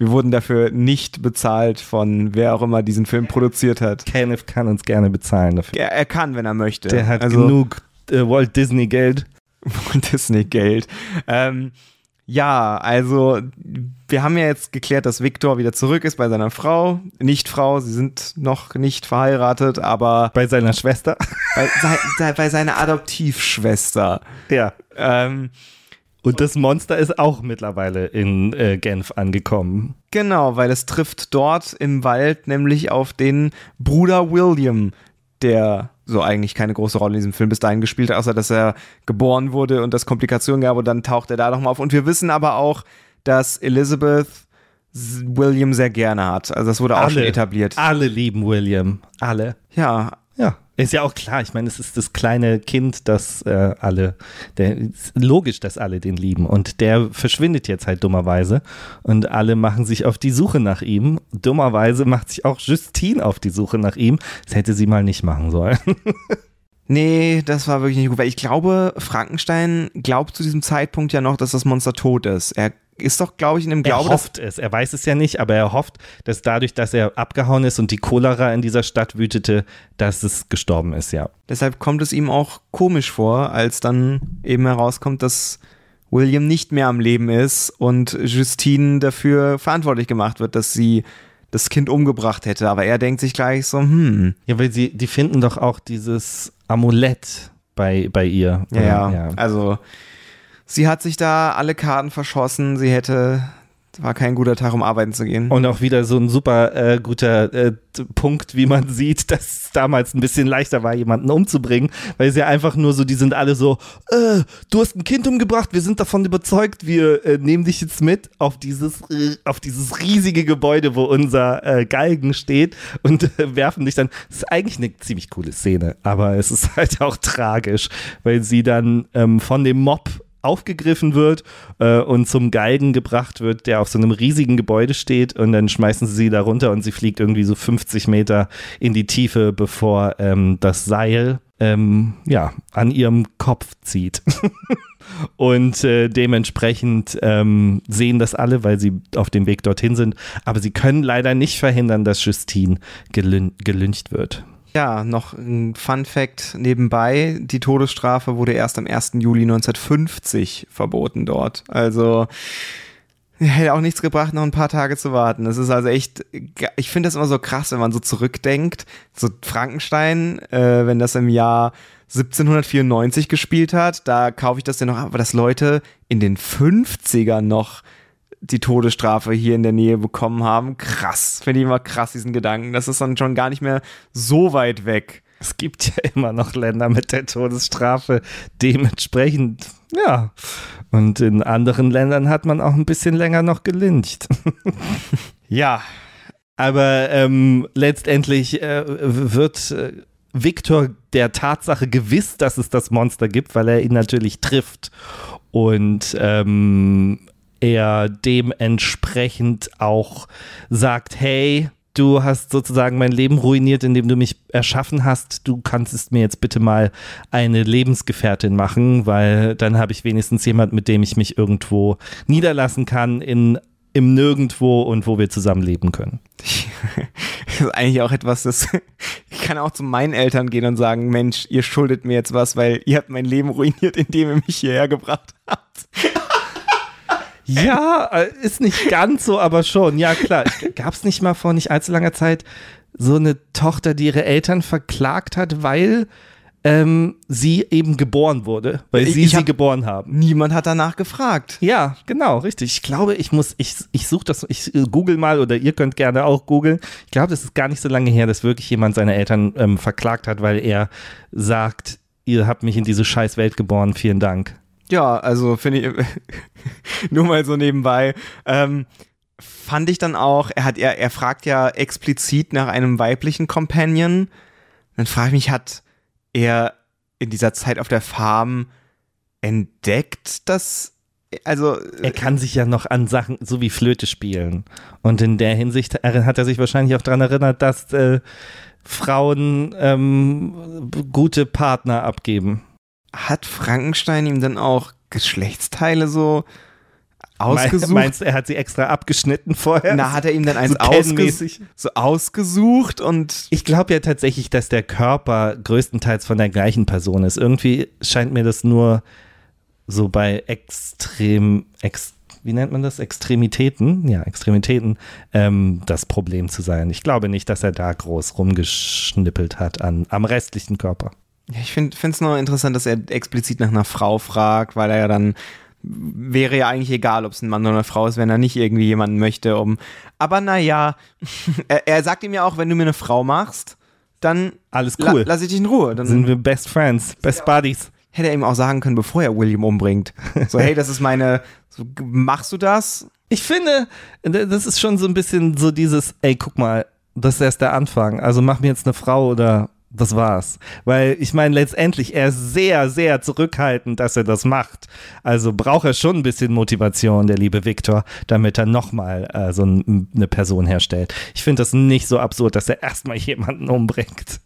Wir wurden dafür nicht bezahlt von wer auch immer diesen Film produziert hat. Kenneth kann uns gerne bezahlen dafür. Er, er kann, wenn er möchte. Der hat also, genug äh, Walt Disney Geld. Walt Disney Geld. Ähm, ja, also wir haben ja jetzt geklärt, dass Victor wieder zurück ist bei seiner Frau. Nicht Frau, sie sind noch nicht verheiratet, aber. Bei seiner Schwester. Bei, bei seiner Adoptivschwester. Ja. Ähm, und das Monster ist auch mittlerweile in äh, Genf angekommen. Genau, weil es trifft dort im Wald nämlich auf den Bruder William, der so eigentlich keine große Rolle in diesem Film bis dahin gespielt hat, außer dass er geboren wurde und das Komplikationen gab und dann taucht er da nochmal auf. Und wir wissen aber auch, dass Elizabeth William sehr gerne hat. Also das wurde alle, auch schon etabliert. Alle lieben William. Alle. Ja. Ja. Ist ja auch klar, ich meine, es ist das kleine Kind, das äh, alle, der, logisch, dass alle den lieben. Und der verschwindet jetzt halt dummerweise. Und alle machen sich auf die Suche nach ihm. Dummerweise macht sich auch Justine auf die Suche nach ihm. Das hätte sie mal nicht machen sollen. Nee, das war wirklich nicht gut, weil ich glaube, Frankenstein glaubt zu diesem Zeitpunkt ja noch, dass das Monster tot ist. Er ist doch, glaube ich, in dem Glaube. Er hofft es. Er weiß es ja nicht, aber er hofft, dass dadurch, dass er abgehauen ist und die Cholera in dieser Stadt wütete, dass es gestorben ist, ja. Deshalb kommt es ihm auch komisch vor, als dann eben herauskommt, dass William nicht mehr am Leben ist und Justine dafür verantwortlich gemacht wird, dass sie das Kind umgebracht hätte. Aber er denkt sich gleich so, hm. Ja, weil sie, die finden doch auch dieses Amulett bei, bei ihr. Ja, ja, ja. Also sie hat sich da alle Karten verschossen. Sie hätte war kein guter Tag, um arbeiten zu gehen. Und auch wieder so ein super äh, guter äh, Punkt, wie man sieht, dass es damals ein bisschen leichter war, jemanden umzubringen, weil sie einfach nur so, die sind alle so, äh, du hast ein Kind umgebracht, wir sind davon überzeugt, wir äh, nehmen dich jetzt mit auf dieses, äh, auf dieses riesige Gebäude, wo unser äh, Galgen steht und werfen dich dann. Das ist eigentlich eine ziemlich coole Szene, aber es ist halt auch tragisch, weil sie dann ähm, von dem Mob aufgegriffen wird äh, und zum Galgen gebracht wird, der auf so einem riesigen Gebäude steht und dann schmeißen sie sie da runter und sie fliegt irgendwie so 50 Meter in die Tiefe, bevor ähm, das Seil ähm, ja, an ihrem Kopf zieht. und äh, dementsprechend ähm, sehen das alle, weil sie auf dem Weg dorthin sind, aber sie können leider nicht verhindern, dass Justine gelün gelyncht wird. Ja, noch ein Fun Fact nebenbei: Die Todesstrafe wurde erst am 1. Juli 1950 verboten dort. Also hätte auch nichts gebracht, noch ein paar Tage zu warten. Das ist also echt, ich finde das immer so krass, wenn man so zurückdenkt. So Frankenstein, äh, wenn das im Jahr 1794 gespielt hat, da kaufe ich das ja noch ab, aber dass Leute in den 50ern noch die Todesstrafe hier in der Nähe bekommen haben. Krass, finde ich immer krass, diesen Gedanken. Das ist dann schon gar nicht mehr so weit weg. Es gibt ja immer noch Länder mit der Todesstrafe. Dementsprechend, ja. Und in anderen Ländern hat man auch ein bisschen länger noch gelyncht. ja. Aber ähm, letztendlich äh, wird äh, Victor der Tatsache gewiss, dass es das Monster gibt, weil er ihn natürlich trifft. Und ähm, er dementsprechend auch sagt, hey, du hast sozusagen mein Leben ruiniert, indem du mich erschaffen hast. Du kannst es mir jetzt bitte mal eine Lebensgefährtin machen, weil dann habe ich wenigstens jemand, mit dem ich mich irgendwo niederlassen kann in im Nirgendwo und wo wir zusammenleben können. Das ist eigentlich auch etwas, das ich kann auch zu meinen Eltern gehen und sagen, Mensch, ihr schuldet mir jetzt was, weil ihr habt mein Leben ruiniert, indem ihr mich hierher gebracht habt. Ja, äh, ist nicht ganz so, aber schon. Ja, klar. Gab es nicht mal vor nicht allzu langer Zeit so eine Tochter, die ihre Eltern verklagt hat, weil ähm, sie eben geboren wurde, weil Ich- sie ich sie hab- geboren haben. Niemand hat danach gefragt. Ja, genau, richtig. Ich glaube, ich muss, ich, ich suche das, ich äh, google mal oder ihr könnt gerne auch googeln. Ich glaube, das ist gar nicht so lange her, dass wirklich jemand seine Eltern ähm, verklagt hat, weil er sagt, ihr habt mich in diese scheiß Welt geboren, vielen Dank. Ja, also finde ich, nur mal so nebenbei, ähm, fand ich dann auch, er hat, er, er fragt ja explizit nach einem weiblichen Companion. Dann frage ich mich, hat er in dieser Zeit auf der Farm entdeckt, dass, also, Er kann sich ja noch an Sachen, so wie Flöte spielen. Und in der Hinsicht hat er sich wahrscheinlich auch daran erinnert, dass äh, Frauen ähm, gute Partner abgeben. Hat Frankenstein ihm dann auch Geschlechtsteile so ausgesucht? Meinst du, er hat sie extra abgeschnitten vorher? Na, hat er ihm dann eins So ausges so ausgesucht und Ich glaube ja tatsächlich, dass der Körper größtenteils von der gleichen Person ist. Irgendwie scheint mir das nur so bei extrem, ex, wie nennt man das? Extremitäten, ja, Extremitäten, ähm, das Problem zu sein. Ich glaube nicht, dass er da groß rumgeschnippelt hat an, am restlichen Körper. Ja, ich finde es nur interessant, dass er explizit nach einer Frau fragt, weil er ja dann wäre ja eigentlich egal, ob es ein Mann oder eine Frau ist, wenn er nicht irgendwie jemanden möchte, um. Aber naja, er, er sagt ihm ja auch, wenn du mir eine Frau machst, dann Alles la cool. lass ich dich in Ruhe. Dann Sind wir Best Friends, Best Buddies. hätte er ihm auch sagen können, bevor er William umbringt. So, hey, das ist meine. So, machst du das? Ich finde, das ist schon so ein bisschen so dieses, ey, guck mal, das ist erst der Anfang. Also mach mir jetzt eine Frau oder das war's. Weil ich meine, letztendlich, er ist sehr, sehr zurückhaltend, dass er das macht. Also braucht er schon ein bisschen Motivation, der liebe Viktor, damit er nochmal äh, so ein, eine Person herstellt. Ich finde das nicht so absurd, dass er erstmal jemanden umbringt.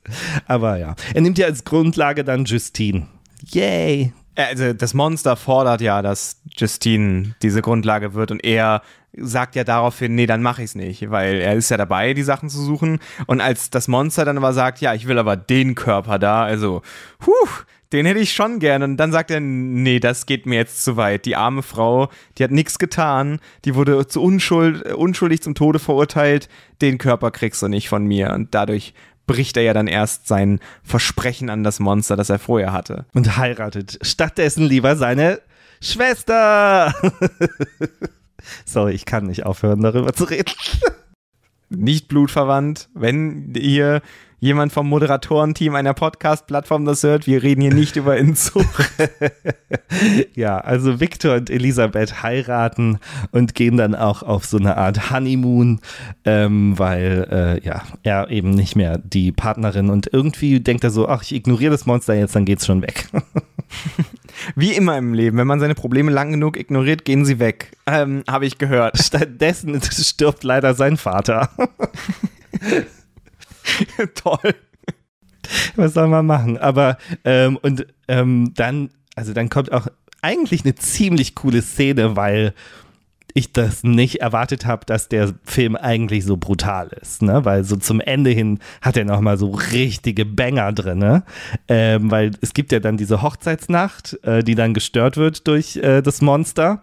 Aber ja, er nimmt ja als Grundlage dann Justine. Yay. Also das Monster fordert ja, dass Justine diese Grundlage wird und er sagt ja daraufhin, nee, dann mache ich es nicht, weil er ist ja dabei, die Sachen zu suchen. Und als das Monster dann aber sagt, ja, ich will aber den Körper da, also, huh, den hätte ich schon gerne. Und dann sagt er, nee, das geht mir jetzt zu weit. Die arme Frau, die hat nichts getan, die wurde zu unschuld, unschuldig zum Tode verurteilt. Den Körper kriegst du nicht von mir. Und dadurch bricht er ja dann erst sein Versprechen an das Monster, das er vorher hatte. und heiratet stattdessen lieber seine Schwester. Sorry, ich kann nicht aufhören, darüber zu reden. nicht blutverwandt. Wenn hier jemand vom Moderatorenteam einer Podcast-Plattform das hört, wir reden hier nicht über Inzug. Ja, also Victor und Elisabeth heiraten und gehen dann auch auf so eine Art Honeymoon, ähm, weil äh, ja, er eben nicht mehr die Partnerin und irgendwie denkt er so, ach, ich ignoriere das Monster jetzt, dann geht's schon weg. Wie immer im Leben, wenn man seine Probleme lang genug ignoriert, gehen sie weg. Ähm, Habe ich gehört. Stattdessen stirbt leider sein Vater. Toll. Was soll man machen? Aber ähm, und ähm, dann, also dann kommt auch eigentlich eine ziemlich coole Szene, weil ich das nicht erwartet habe, dass der Film eigentlich so brutal ist, ne? Weil so zum Ende hin hat er noch mal so richtige Banger drin, ne? Ähm, weil es gibt ja dann diese Hochzeitsnacht, äh, die dann gestört wird durch äh, das Monster.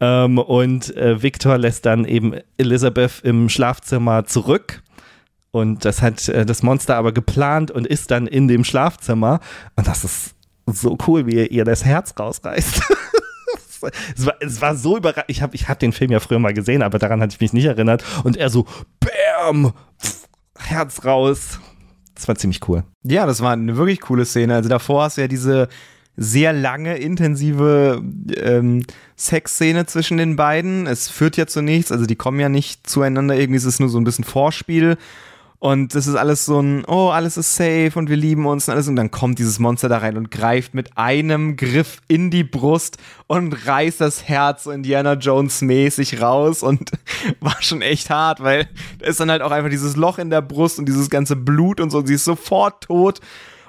Ähm, und äh, Victor lässt dann eben Elizabeth im Schlafzimmer zurück. Und das hat äh, das Monster aber geplant und ist dann in dem Schlafzimmer. Und das ist so cool, wie ihr das Herz rausreißt. es, war, es war so überraschend. Ich habe ich hab den Film ja früher mal gesehen, aber daran hatte ich mich nicht erinnert. Und er so! Pff, Herz raus. Das war ziemlich cool. Ja, das war eine wirklich coole Szene. Also davor hast du ja diese sehr lange, intensive ähm, Sexszene zwischen den beiden. Es führt ja zu nichts, also die kommen ja nicht zueinander. Irgendwie ist es nur so ein bisschen Vorspiel. Und das ist alles so ein, oh, alles ist safe und wir lieben uns und alles. Und dann kommt dieses Monster da rein und greift mit einem Griff in die Brust und reißt das Herz Indiana Jones mäßig raus und war schon echt hart, weil da ist dann halt auch einfach dieses Loch in der Brust und dieses ganze Blut und so. Und sie ist sofort tot.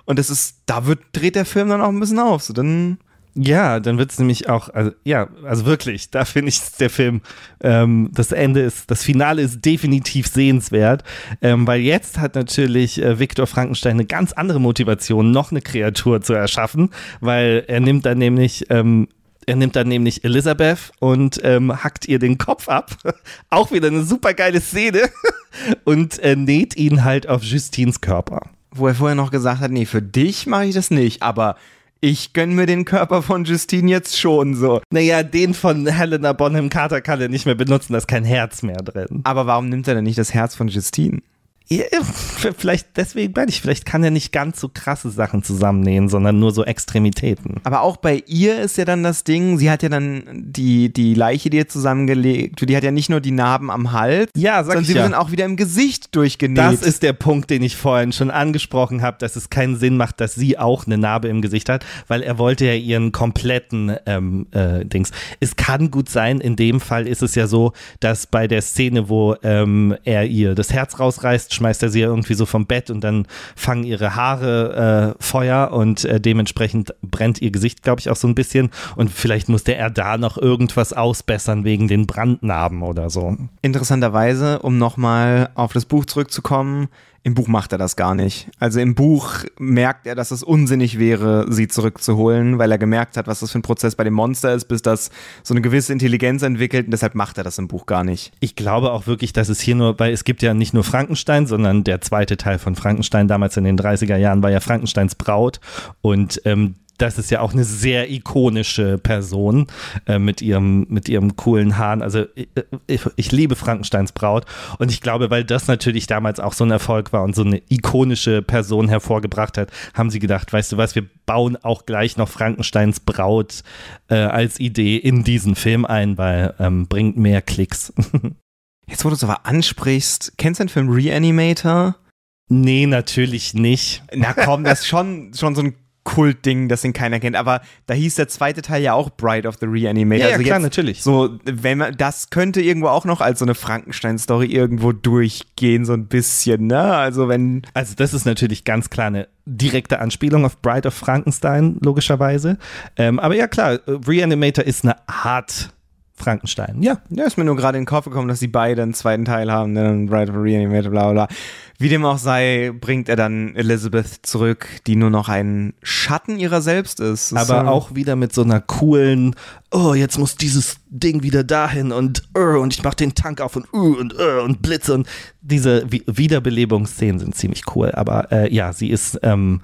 Und das ist, da wird, dreht der Film dann auch ein bisschen auf. So, dann Ja, dann wird es nämlich auch, also, ja, also wirklich, da finde ich der Film, ähm, das Ende ist, das Finale ist definitiv sehenswert, ähm, weil jetzt hat natürlich äh, Viktor Frankenstein eine ganz andere Motivation, noch eine Kreatur zu erschaffen, weil er nimmt dann nämlich, ähm, er nimmt dann nämlich Elisabeth und ähm, hackt ihr den Kopf ab. Auch wieder eine super geile Szene. und äh, näht ihn halt auf Justines Körper. wo er vorher noch gesagt hat, nee, für dich mache ich das nicht, aber ich gönn mir den Körper von Justine jetzt schon so. Naja, den von Helena Bonham Carter kann er nicht mehr benutzen, da ist kein Herz mehr drin. Aber warum nimmt er denn nicht das Herz von Justine? Vielleicht, deswegen meine ich, vielleicht kann er nicht ganz so krasse Sachen zusammennähen, sondern nur so Extremitäten. Aber auch bei ihr ist ja dann das Ding, sie hat ja dann die, die Leiche, die ihr zusammengelegt, die hat ja nicht nur die Narben am Hals, ja, sag sondern ich sie ja. wird dann auch wieder im Gesicht durchgenäht. Das ist der Punkt, den ich vorhin schon angesprochen habe, dass es keinen Sinn macht, dass sie auch eine Narbe im Gesicht hat, weil er wollte ja ihren kompletten ähm, äh, Dings. Es kann gut sein, in dem Fall ist es ja so, dass bei der Szene, wo ähm, er ihr das Herz rausreißt, schmeißt er sie irgendwie so vom Bett und dann fangen ihre Haare äh, Feuer und äh, dementsprechend brennt ihr Gesicht, glaube ich, auch so ein bisschen. Und vielleicht musste er da noch irgendwas ausbessern wegen den Brandnarben oder so. Interessanterweise, um nochmal auf das Buch zurückzukommen, im Buch macht er das gar nicht. Also im Buch merkt er, dass es unsinnig wäre, sie zurückzuholen, weil er gemerkt hat, was das für ein Prozess bei dem Monster ist, bis das so eine gewisse Intelligenz entwickelt und deshalb macht er das im Buch gar nicht. Ich glaube auch wirklich, dass es hier nur, weil es gibt ja nicht nur Frankenstein, sondern der zweite Teil von Frankenstein damals in den 30er Jahren war ja Frankensteins Braut und ähm, das ist ja auch eine sehr ikonische Person äh, mit, ihrem, mit ihrem coolen Haaren. Also ich, ich, ich, liebe Frankensteins Braut und ich glaube, weil das natürlich damals auch so ein Erfolg war und so eine ikonische Person hervorgebracht hat, haben sie gedacht, weißt du was, wir bauen auch gleich noch Frankensteins Braut äh, als Idee in diesen Film ein, weil ähm, bringt mehr Klicks. Jetzt, wo du es aber ansprichst, kennst du den Film Reanimator? Nee, natürlich nicht. Na komm, das ist schon, schon so ein Kultding, das den keiner kennt. Aber da hieß der zweite Teil ja auch Bride of the Reanimator. Ja, ja also klar, jetzt natürlich. So, wenn man, das könnte irgendwo auch noch als so eine Frankenstein-Story irgendwo durchgehen, so ein bisschen, ne? Also wenn. Also, das ist natürlich ganz klar eine direkte Anspielung auf Bride of Frankenstein, logischerweise. Ähm, aber ja, klar, Reanimator ist eine Art Frankenstein. Ja. Ja, ist mir nur gerade in den Kopf gekommen, dass die beide einen zweiten Teil haben, dann Bride of Reanimator, bla bla. Wie dem auch sei, bringt er dann Elizabeth zurück, die nur noch ein Schatten ihrer selbst ist. Das Aber ist, auch wieder mit so einer coolen, oh, jetzt muss dieses Ding wieder dahin und uh, und ich mach den Tank auf und uh, und uh, und Blitze und diese Wiederbelebungsszenen sind ziemlich cool. Aber äh, ja, sie ist ähm,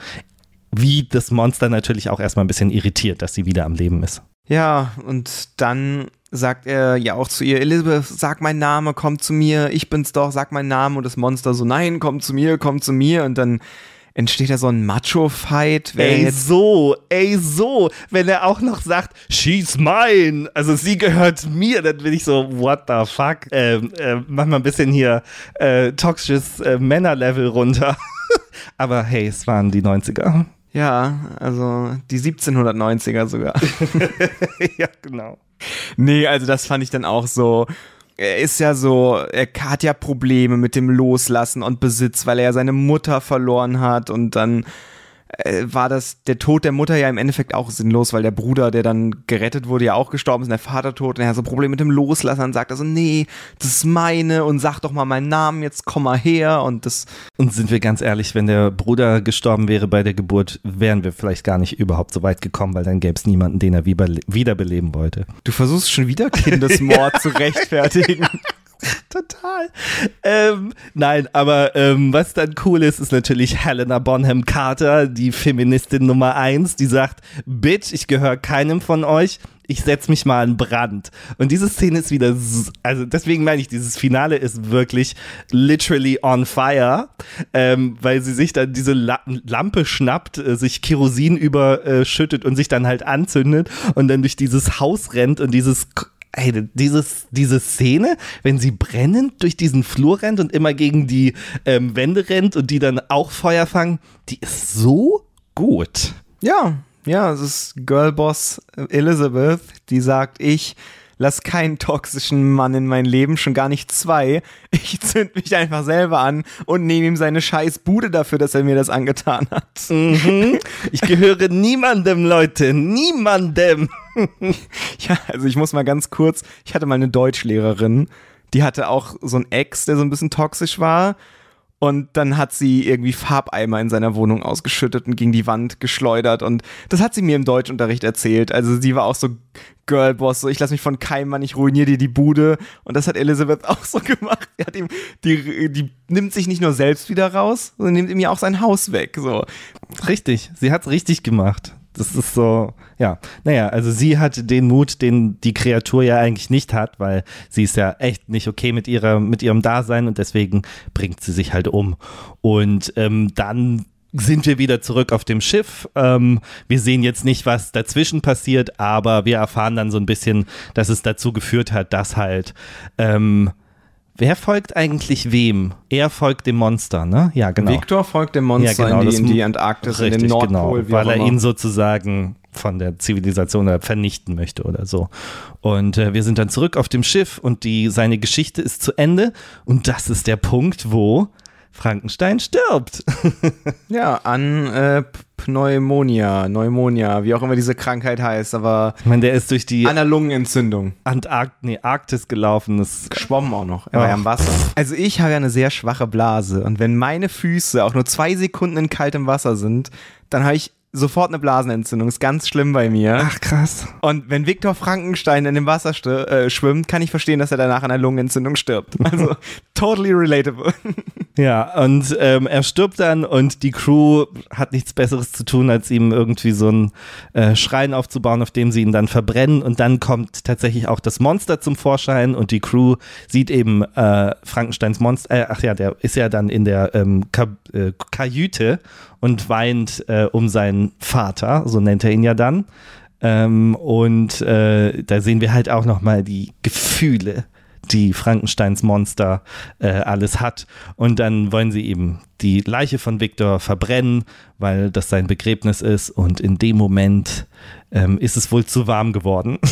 wie das Monster natürlich auch erstmal ein bisschen irritiert, dass sie wieder am Leben ist. Ja, und dann sagt er ja auch zu ihr, Elizabeth, sag mein Name, komm zu mir, ich bin's doch, sag mein Name und das Monster so, nein, komm zu mir, komm zu mir und dann entsteht da so ein Macho-Fight. Ey, so, ey, so, wenn er auch noch sagt, she's mine, also sie gehört mir, dann bin ich so, what the fuck, ähm, äh, mach mal ein bisschen hier äh, toxisches äh, Männerlevel runter. Aber hey, es waren die 90er. Ja, also die 1790er sogar. ja, genau. Nee, also das fand ich dann auch so. Er ist ja so, er hat ja Probleme mit dem Loslassen und Besitz, weil er ja seine Mutter verloren hat und dann war das der Tod der Mutter ja im Endeffekt auch sinnlos, weil der Bruder, der dann gerettet wurde, ja auch gestorben ist und der Vater tot und er hat so Probleme mit dem Loslassen und sagt also, nee, das ist meine und sag doch mal meinen Namen, jetzt komm mal her und das. Und sind wir ganz ehrlich, wenn der Bruder gestorben wäre bei der Geburt, wären wir vielleicht gar nicht überhaupt so weit gekommen, weil dann gäbe es niemanden, den er wiederbeleben wollte. Du versuchst schon wieder Kindesmord zu rechtfertigen. Total. Ähm, nein, aber ähm, was dann cool ist, ist natürlich Helena Bonham Carter, die Feministin Nummer eins, die sagt, Bitch, ich gehöre keinem von euch, ich setze mich mal in Brand. Und diese Szene ist wieder, also deswegen meine ich, dieses Finale ist wirklich literally on fire, ähm, weil sie sich dann diese La Lampe schnappt, äh, sich Kerosin überschüttet und sich dann halt anzündet und dann durch dieses Haus rennt und dieses ey, dieses, diese Szene, wenn sie brennend durch diesen Flur rennt und immer gegen die ähm, Wände rennt und die dann auch Feuer fangen, die ist so gut. Ja, ja, es ist Girlboss Elizabeth, die sagt, ich lass keinen toxischen Mann in mein Leben, schon gar nicht zwei. Ich zünd mich einfach selber an und nehme ihm seine scheiß Bude dafür, dass er mir das angetan hat. Mhm. Ich gehöre niemandem, Leute, niemandem. ja, also ich muss mal ganz kurz, ich hatte mal eine Deutschlehrerin, die hatte auch so einen Ex, der so ein bisschen toxisch war Und dann hat sie irgendwie Farbeimer in seiner Wohnung ausgeschüttet und gegen die Wand geschleudert. Und das hat sie mir im Deutschunterricht erzählt. Also sie war auch so Girlboss, so ich lasse mich von keinem Mann, ich ruiniere dir die Bude. Und das hat Elizabeth auch so gemacht. Die, hat ihm, die, die nimmt sich nicht nur selbst wieder raus, sondern nimmt ihm ja auch sein Haus weg. So. Richtig, sie hat es richtig gemacht. Das ist so, ja. Naja, also sie hat den Mut, den die Kreatur ja eigentlich nicht hat, weil sie ist ja echt nicht okay mit ihrer, mit ihrem Dasein und deswegen bringt sie sich halt um. Und ähm, dann sind wir wieder zurück auf dem Schiff. Ähm, wir sehen jetzt nicht, was dazwischen passiert, aber wir erfahren dann so ein bisschen, dass es dazu geführt hat, dass halt ähm, Wer folgt eigentlich wem? Er folgt dem Monster, ne? Ja, genau. Victor folgt dem Monster ja, genau, in, die, in die Antarktis, richtig, in den Nordpol. Genau, weil er ihn sozusagen von der Zivilisation vernichten möchte oder so. Und äh, wir sind dann zurück auf dem Schiff und die, seine Geschichte ist zu Ende. Und das ist der Punkt, wo Frankenstein stirbt. ja, an äh, Pneumonia, Pneumonia, wie auch immer diese Krankheit heißt, aber. Ich meine, der ist durch die. An der Lungenentzündung. Antarkt nee, Arktis gelaufen. Das Geschwommen auch noch. Er war ja im Wasser. Also, ich habe ja eine sehr schwache Blase und wenn meine Füße auch nur zwei Sekunden in kaltem Wasser sind, dann habe ich sofort eine Blasenentzündung. Ist ganz schlimm bei mir. Ach, krass. Und wenn Viktor Frankenstein in dem Wasser äh, schwimmt, kann ich verstehen, dass er danach an einer Lungenentzündung stirbt. Also, totally relatable. Ja, und ähm, er stirbt dann und die Crew hat nichts Besseres zu tun, als ihm irgendwie so einen äh, Schrein aufzubauen, auf dem sie ihn dann verbrennen. Und dann kommt tatsächlich auch das Monster zum Vorschein und die Crew sieht eben äh, Frankensteins Monster. Äh, ach ja, der ist ja dann in der ähm, Ka äh, Kajüte und weint äh, um seinen Vater, so nennt er ihn ja dann. Ähm, und äh, da sehen wir halt auch nochmal die Gefühle, die Frankensteins Monster äh, alles hat. Und dann wollen sie eben die Leiche von Victor verbrennen, weil das sein Begräbnis ist. Und in dem Moment ähm, ist es wohl zu warm geworden.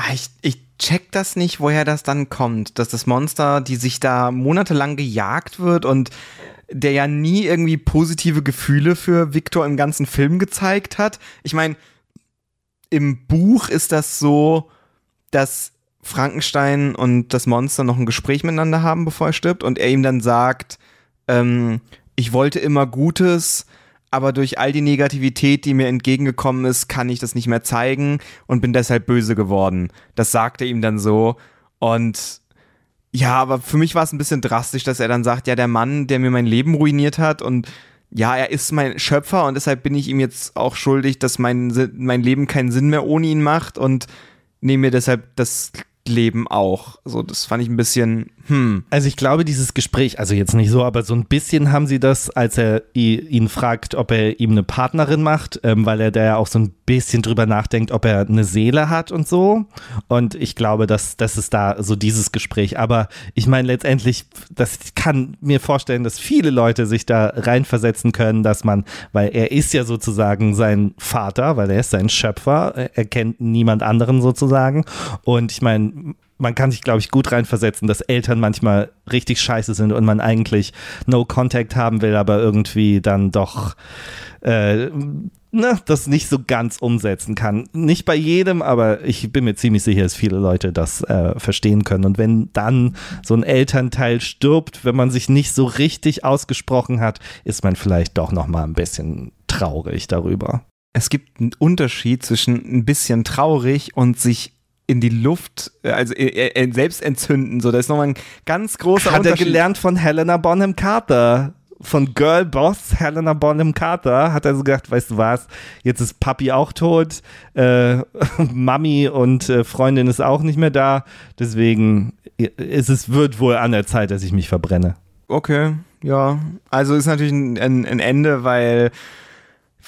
Ah, ich, ich check das nicht, woher das dann kommt, dass das Monster, die sich da monatelang gejagt wird und der ja nie irgendwie positive Gefühle für Victor im ganzen Film gezeigt hat. Ich meine, im Buch ist das so, dass Frankenstein und das Monster noch ein Gespräch miteinander haben, bevor er stirbt, und er ihm dann sagt, ähm, ich wollte immer Gutes, aber durch all die Negativität, die mir entgegengekommen ist, kann ich das nicht mehr zeigen und bin deshalb böse geworden. Das sagt er ihm dann so. Und ja, aber für mich war es ein bisschen drastisch, dass er dann sagt, ja, der Mann, der mir mein Leben ruiniert hat und ja, er ist mein Schöpfer und deshalb bin ich ihm jetzt auch schuldig, dass mein, mein Leben keinen Sinn mehr ohne ihn macht und nehme mir deshalb das Leben auch. So, das fand ich ein bisschen, hm. Also ich glaube, dieses Gespräch, also jetzt nicht so, aber so ein bisschen haben sie das, als er ihn fragt, ob er ihm eine Partnerin macht, ähm, weil er da ja auch so ein bisschen drüber nachdenkt, ob er eine Seele hat und so. Und ich glaube, dass das ist da so dieses Gespräch. Aber ich meine letztendlich, das kann mir vorstellen, dass viele Leute sich da reinversetzen können, dass man, weil er ist ja sozusagen sein Vater, weil er ist sein Schöpfer, er kennt niemand anderen sozusagen. Und ich meine, man kann sich, glaube ich, gut reinversetzen, dass Eltern manchmal richtig scheiße sind und man eigentlich No Contact haben will, aber irgendwie dann doch äh, ne, das nicht so ganz umsetzen kann. Nicht bei jedem, aber ich bin mir ziemlich sicher, dass viele Leute das äh, verstehen können. Und wenn dann so ein Elternteil stirbt, wenn man sich nicht so richtig ausgesprochen hat, ist man vielleicht doch noch mal ein bisschen traurig darüber. Es gibt einen Unterschied zwischen ein bisschen traurig und sich in die Luft, äh, also äh, äh, selbst entzünden. So, da ist nochmal ein ganz großer Hat Unterschied. er gelernt von Helena Bonham Carter. Von Girl Boss Helena Bonham Carter hat er so gedacht, weißt du was, jetzt ist Papi auch tot, äh, Mami und äh, Freundin ist auch nicht mehr da, deswegen ist es wird wohl an der Zeit, dass ich mich verbrenne. Okay, ja, also ist natürlich ein, ein, ein Ende, weil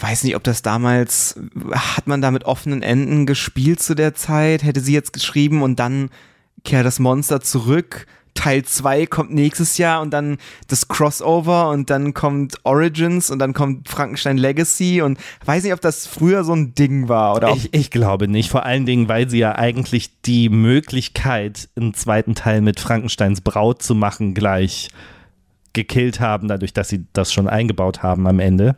weiß nicht, ob das damals, hat man da mit offenen Enden gespielt zu der Zeit? Hätte sie jetzt geschrieben und dann kehrt das Monster zurück. Teil 2 kommt nächstes Jahr und dann das Crossover und dann kommt Origins und dann kommt Frankenstein Legacy und weiß nicht, ob das früher so ein Ding war oder ich, ich glaube nicht, vor allen Dingen, weil sie ja eigentlich die Möglichkeit, einen zweiten Teil mit Frankensteins Braut zu machen, gleich gekillt haben, dadurch, dass sie das schon eingebaut haben am Ende.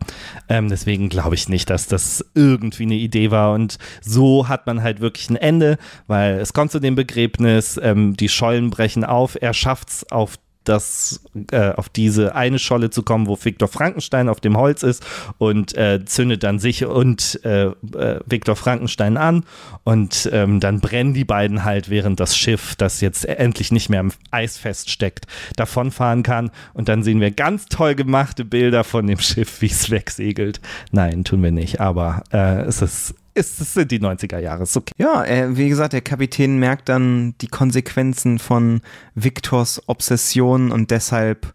Ähm, deswegen glaube ich nicht, dass das irgendwie eine Idee war. Und so hat man halt wirklich ein Ende, weil es kommt zu dem Begräbnis, ähm, die Schollen brechen auf, er schafft es auf das, äh, auf diese eine Scholle zu kommen, wo Viktor Frankenstein auf dem Holz ist und äh, zündet dann sich und äh, äh, Viktor Frankenstein an und ähm, dann brennen die beiden halt, während das Schiff, das jetzt endlich nicht mehr im Eis feststeckt, davonfahren kann und dann sehen wir ganz toll gemachte Bilder von dem Schiff, wie es wegsegelt. Nein, tun wir nicht, aber äh, es ist ist, es sind die 90er Jahre. Ist okay. Ja, äh, wie gesagt, der Kapitän merkt dann die Konsequenzen von Victors Obsession und deshalb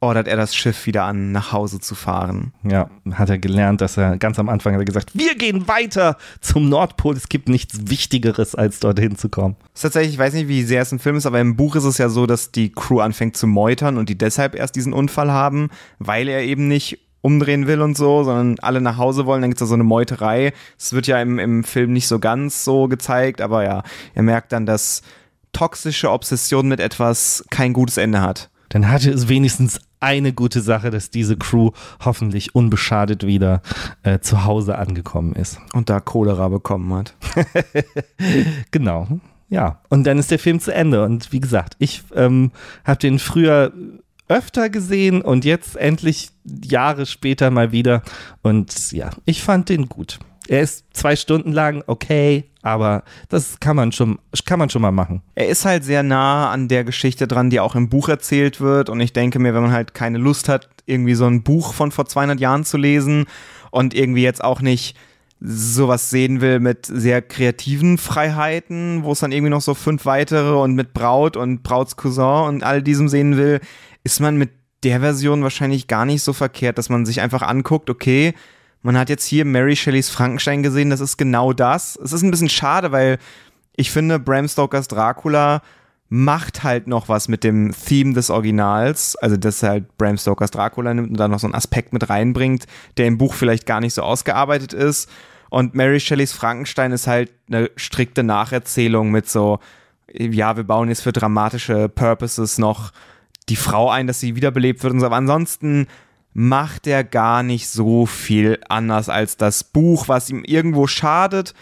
ordert er das Schiff wieder an, nach Hause zu fahren. Ja, hat er gelernt, dass er ganz am Anfang hat er gesagt, wir gehen weiter zum Nordpol. Es gibt nichts Wichtigeres, als dorthin zu kommen. ist tatsächlich, ich weiß nicht, wie sehr es im Film ist, aber im Buch ist es ja so, dass die Crew anfängt zu meutern und die deshalb erst diesen Unfall haben, weil er eben nicht umdrehen will und so, sondern alle nach Hause wollen, dann gibt es da so eine Meuterei. Es wird ja im, im Film nicht so ganz so gezeigt, aber ja, er merkt dann, dass toxische Obsession mit etwas kein gutes Ende hat. Dann hatte es wenigstens eine gute Sache, dass diese Crew hoffentlich unbeschadet wieder äh, zu Hause angekommen ist. Und da Cholera bekommen hat. genau. Ja, und dann ist der Film zu Ende. Und wie gesagt, ich ähm, habe den früher öfter gesehen und jetzt endlich Jahre später mal wieder. Und ja, ich fand den gut. Er ist zwei Stunden lang, okay, aber das kann man schon, kann man schon mal machen. Er ist halt sehr nah an der Geschichte dran, die auch im Buch erzählt wird. Und ich denke mir, wenn man halt keine Lust hat, irgendwie so ein Buch von vor 200 Jahren zu lesen und irgendwie jetzt auch nicht sowas sehen will mit sehr kreativen Freiheiten, wo es dann irgendwie noch so fünf weitere und mit Braut und Brautscousin und all diesem sehen will, ist man mit der Version wahrscheinlich gar nicht so verkehrt, dass man sich einfach anguckt, okay, man hat jetzt hier Mary Shelleys Frankenstein gesehen, das ist genau das. Es ist ein bisschen schade, weil ich finde, Bram Stokers Dracula macht halt noch was mit dem Theme des Originals, also dass er halt Bram Stokers Dracula nimmt und da noch so einen Aspekt mit reinbringt, der im Buch vielleicht gar nicht so ausgearbeitet ist. Und Mary Shelleys Frankenstein ist halt eine strikte Nacherzählung mit so, ja, wir bauen jetzt für dramatische Purposes noch die Frau ein, dass sie wiederbelebt wird und so. Aber ansonsten macht er gar nicht so viel anders als das Buch, was ihm irgendwo schadet,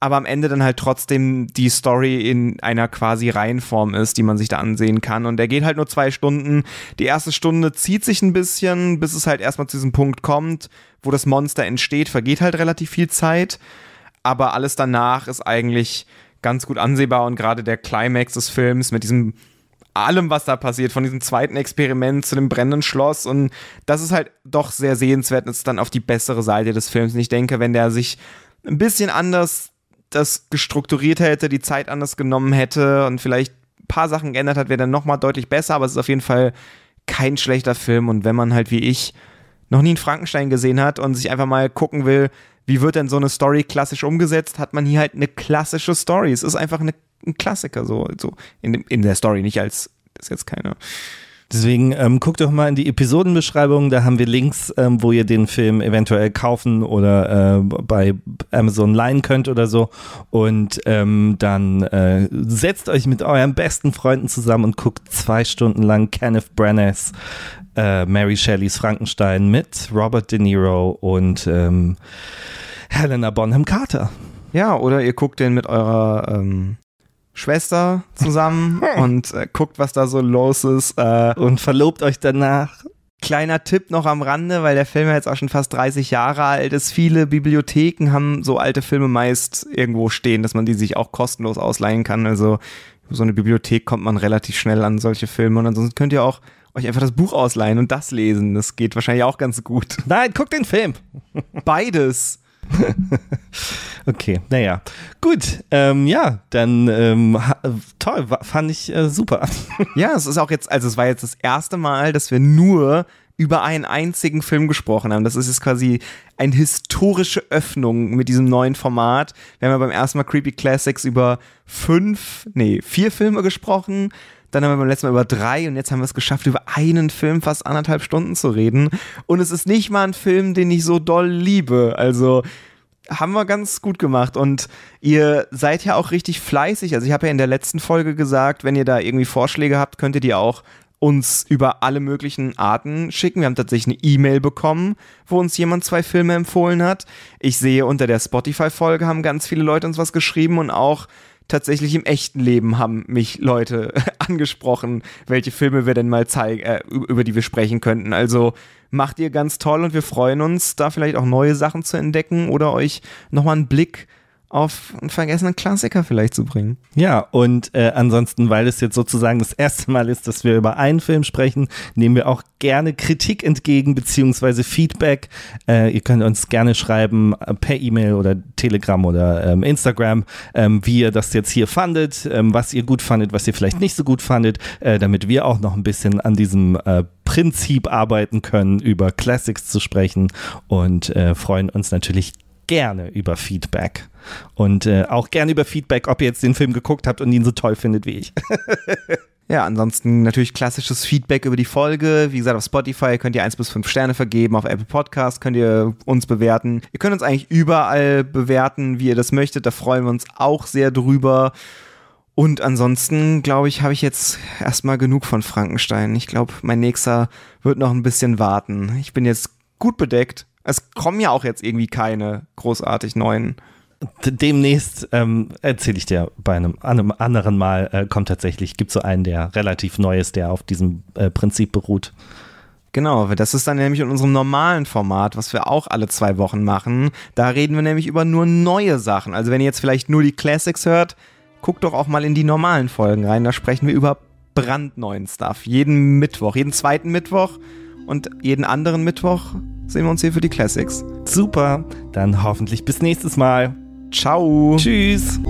aber am Ende dann halt trotzdem die Story in einer quasi Reihenform ist, die man sich da ansehen kann. Und der geht halt nur zwei Stunden. Die erste Stunde zieht sich ein bisschen, bis es halt erstmal zu diesem Punkt kommt, wo das Monster entsteht, vergeht halt relativ viel Zeit. Aber alles danach ist eigentlich ganz gut ansehbar und gerade der Climax des Films mit diesem allem, was da passiert, von diesem zweiten Experiment zu dem brennenden Schloss. Und das ist halt doch sehr sehenswert und ist dann auf die bessere Seite des Films. Und ich denke, wenn der sich ein bisschen anders das gestrukturiert hätte, die Zeit anders genommen hätte und vielleicht ein paar Sachen geändert hat, wäre dann nochmal deutlich besser. Aber es ist auf jeden Fall kein schlechter Film. Und wenn man halt wie ich noch nie einen Frankenstein gesehen hat und sich einfach mal gucken will, wie wird denn so eine Story klassisch umgesetzt, hat man hier halt eine klassische Story. Es ist einfach eine ein Klassiker, so, so in, in der Story, nicht als, das ist jetzt keine. Deswegen ähm, guckt doch mal in die Episodenbeschreibung, da haben wir Links, ähm, wo ihr den Film eventuell kaufen oder äh, bei Amazon leihen könnt oder so. Und ähm, dann äh, setzt euch mit euren besten Freunden zusammen und guckt zwei Stunden lang Kenneth Branaghs äh, Mary Shelleys Frankenstein mit Robert De Niro und ähm, Helena Bonham Carter. Ja, oder ihr guckt den mit eurer ähm, Schwester zusammen und äh, guckt, was da so los ist. Äh, und verlobt euch danach. Kleiner Tipp noch am Rande, weil der Film ja jetzt auch schon fast 30 Jahre alt ist. Viele Bibliotheken haben so alte Filme meist irgendwo stehen, dass man die sich auch kostenlos ausleihen kann. Also so eine Bibliothek kommt man relativ schnell an solche Filme. Und ansonsten könnt ihr auch euch einfach das Buch ausleihen und das lesen. Das geht wahrscheinlich auch ganz gut. Nein, guckt den Film. Beides. okay, naja. Gut, ähm, ja, dann ähm, toll, fand ich äh, super. ja, es ist auch jetzt, also es war jetzt das erste Mal, dass wir nur über einen einzigen Film gesprochen haben. Das ist jetzt quasi eine historische Öffnung mit diesem neuen Format. Wir haben ja beim ersten Mal Creepy Classics über fünf, nee, vier Filme gesprochen. Dann haben wir beim letzten Mal über drei und jetzt haben wir es geschafft, über einen Film fast anderthalb Stunden zu reden. Und es ist nicht mal ein Film, den ich so doll liebe. Also haben wir ganz gut gemacht und ihr seid ja auch richtig fleißig. Also ich habe ja in der letzten Folge gesagt, wenn ihr da irgendwie Vorschläge habt, könnt ihr die auch uns über alle möglichen Arten schicken. Wir haben tatsächlich eine E-Mail bekommen, wo uns jemand zwei Filme empfohlen hat. Ich sehe unter der Spotify-Folge haben ganz viele Leute uns was geschrieben und auch tatsächlich im echten Leben haben mich Leute angesprochen, welche Filme wir denn mal zeigen, äh, über die wir sprechen könnten. Also macht ihr ganz toll und wir freuen uns, da vielleicht auch neue Sachen zu entdecken oder euch nochmal einen Blick auf einen vergessenen Klassiker vielleicht zu bringen. Ja, und äh, ansonsten, weil es jetzt sozusagen das erste Mal ist, dass wir über einen Film sprechen, nehmen wir auch gerne Kritik entgegen, beziehungsweise Feedback. Äh, ihr könnt uns gerne schreiben äh, per E-Mail oder Telegram oder ähm, Instagram, ähm, wie ihr das jetzt hier fandet, ähm, was ihr gut fandet, was ihr vielleicht nicht so gut fandet, äh, damit wir auch noch ein bisschen an diesem äh, Prinzip arbeiten können, über Classics zu sprechen und äh, freuen uns natürlich gerne über Feedback. Und äh, auch gerne über Feedback, ob ihr jetzt den Film geguckt habt und ihn so toll findet wie ich. Ja, ansonsten natürlich klassisches Feedback über die Folge. Wie gesagt, auf Spotify könnt ihr 1 bis 5 Sterne vergeben, auf Apple Podcast könnt ihr uns bewerten. Ihr könnt uns eigentlich überall bewerten, wie ihr das möchtet. Da freuen wir uns auch sehr drüber. Und ansonsten, glaube ich, habe ich jetzt erstmal genug von Frankenstein. Ich glaube, mein nächster wird noch ein bisschen warten. Ich bin jetzt gut bedeckt. Es kommen ja auch jetzt irgendwie keine großartig neuen demnächst ähm, erzähle ich dir bei einem, einem anderen Mal, äh, kommt tatsächlich, gibt so einen, der relativ neu ist, der auf diesem äh, Prinzip beruht. Genau, das ist dann nämlich in unserem normalen Format, was wir auch alle zwei Wochen machen. Da reden wir nämlich über nur neue Sachen. Also wenn ihr jetzt vielleicht nur die Classics hört, guckt doch auch mal in die normalen Folgen rein. Da sprechen wir über brandneuen Stuff. Jeden Mittwoch, jeden zweiten Mittwoch und jeden anderen Mittwoch sehen wir uns hier für die Classics. Super, dann hoffentlich bis nächstes Mal. Ciao. Tschüss.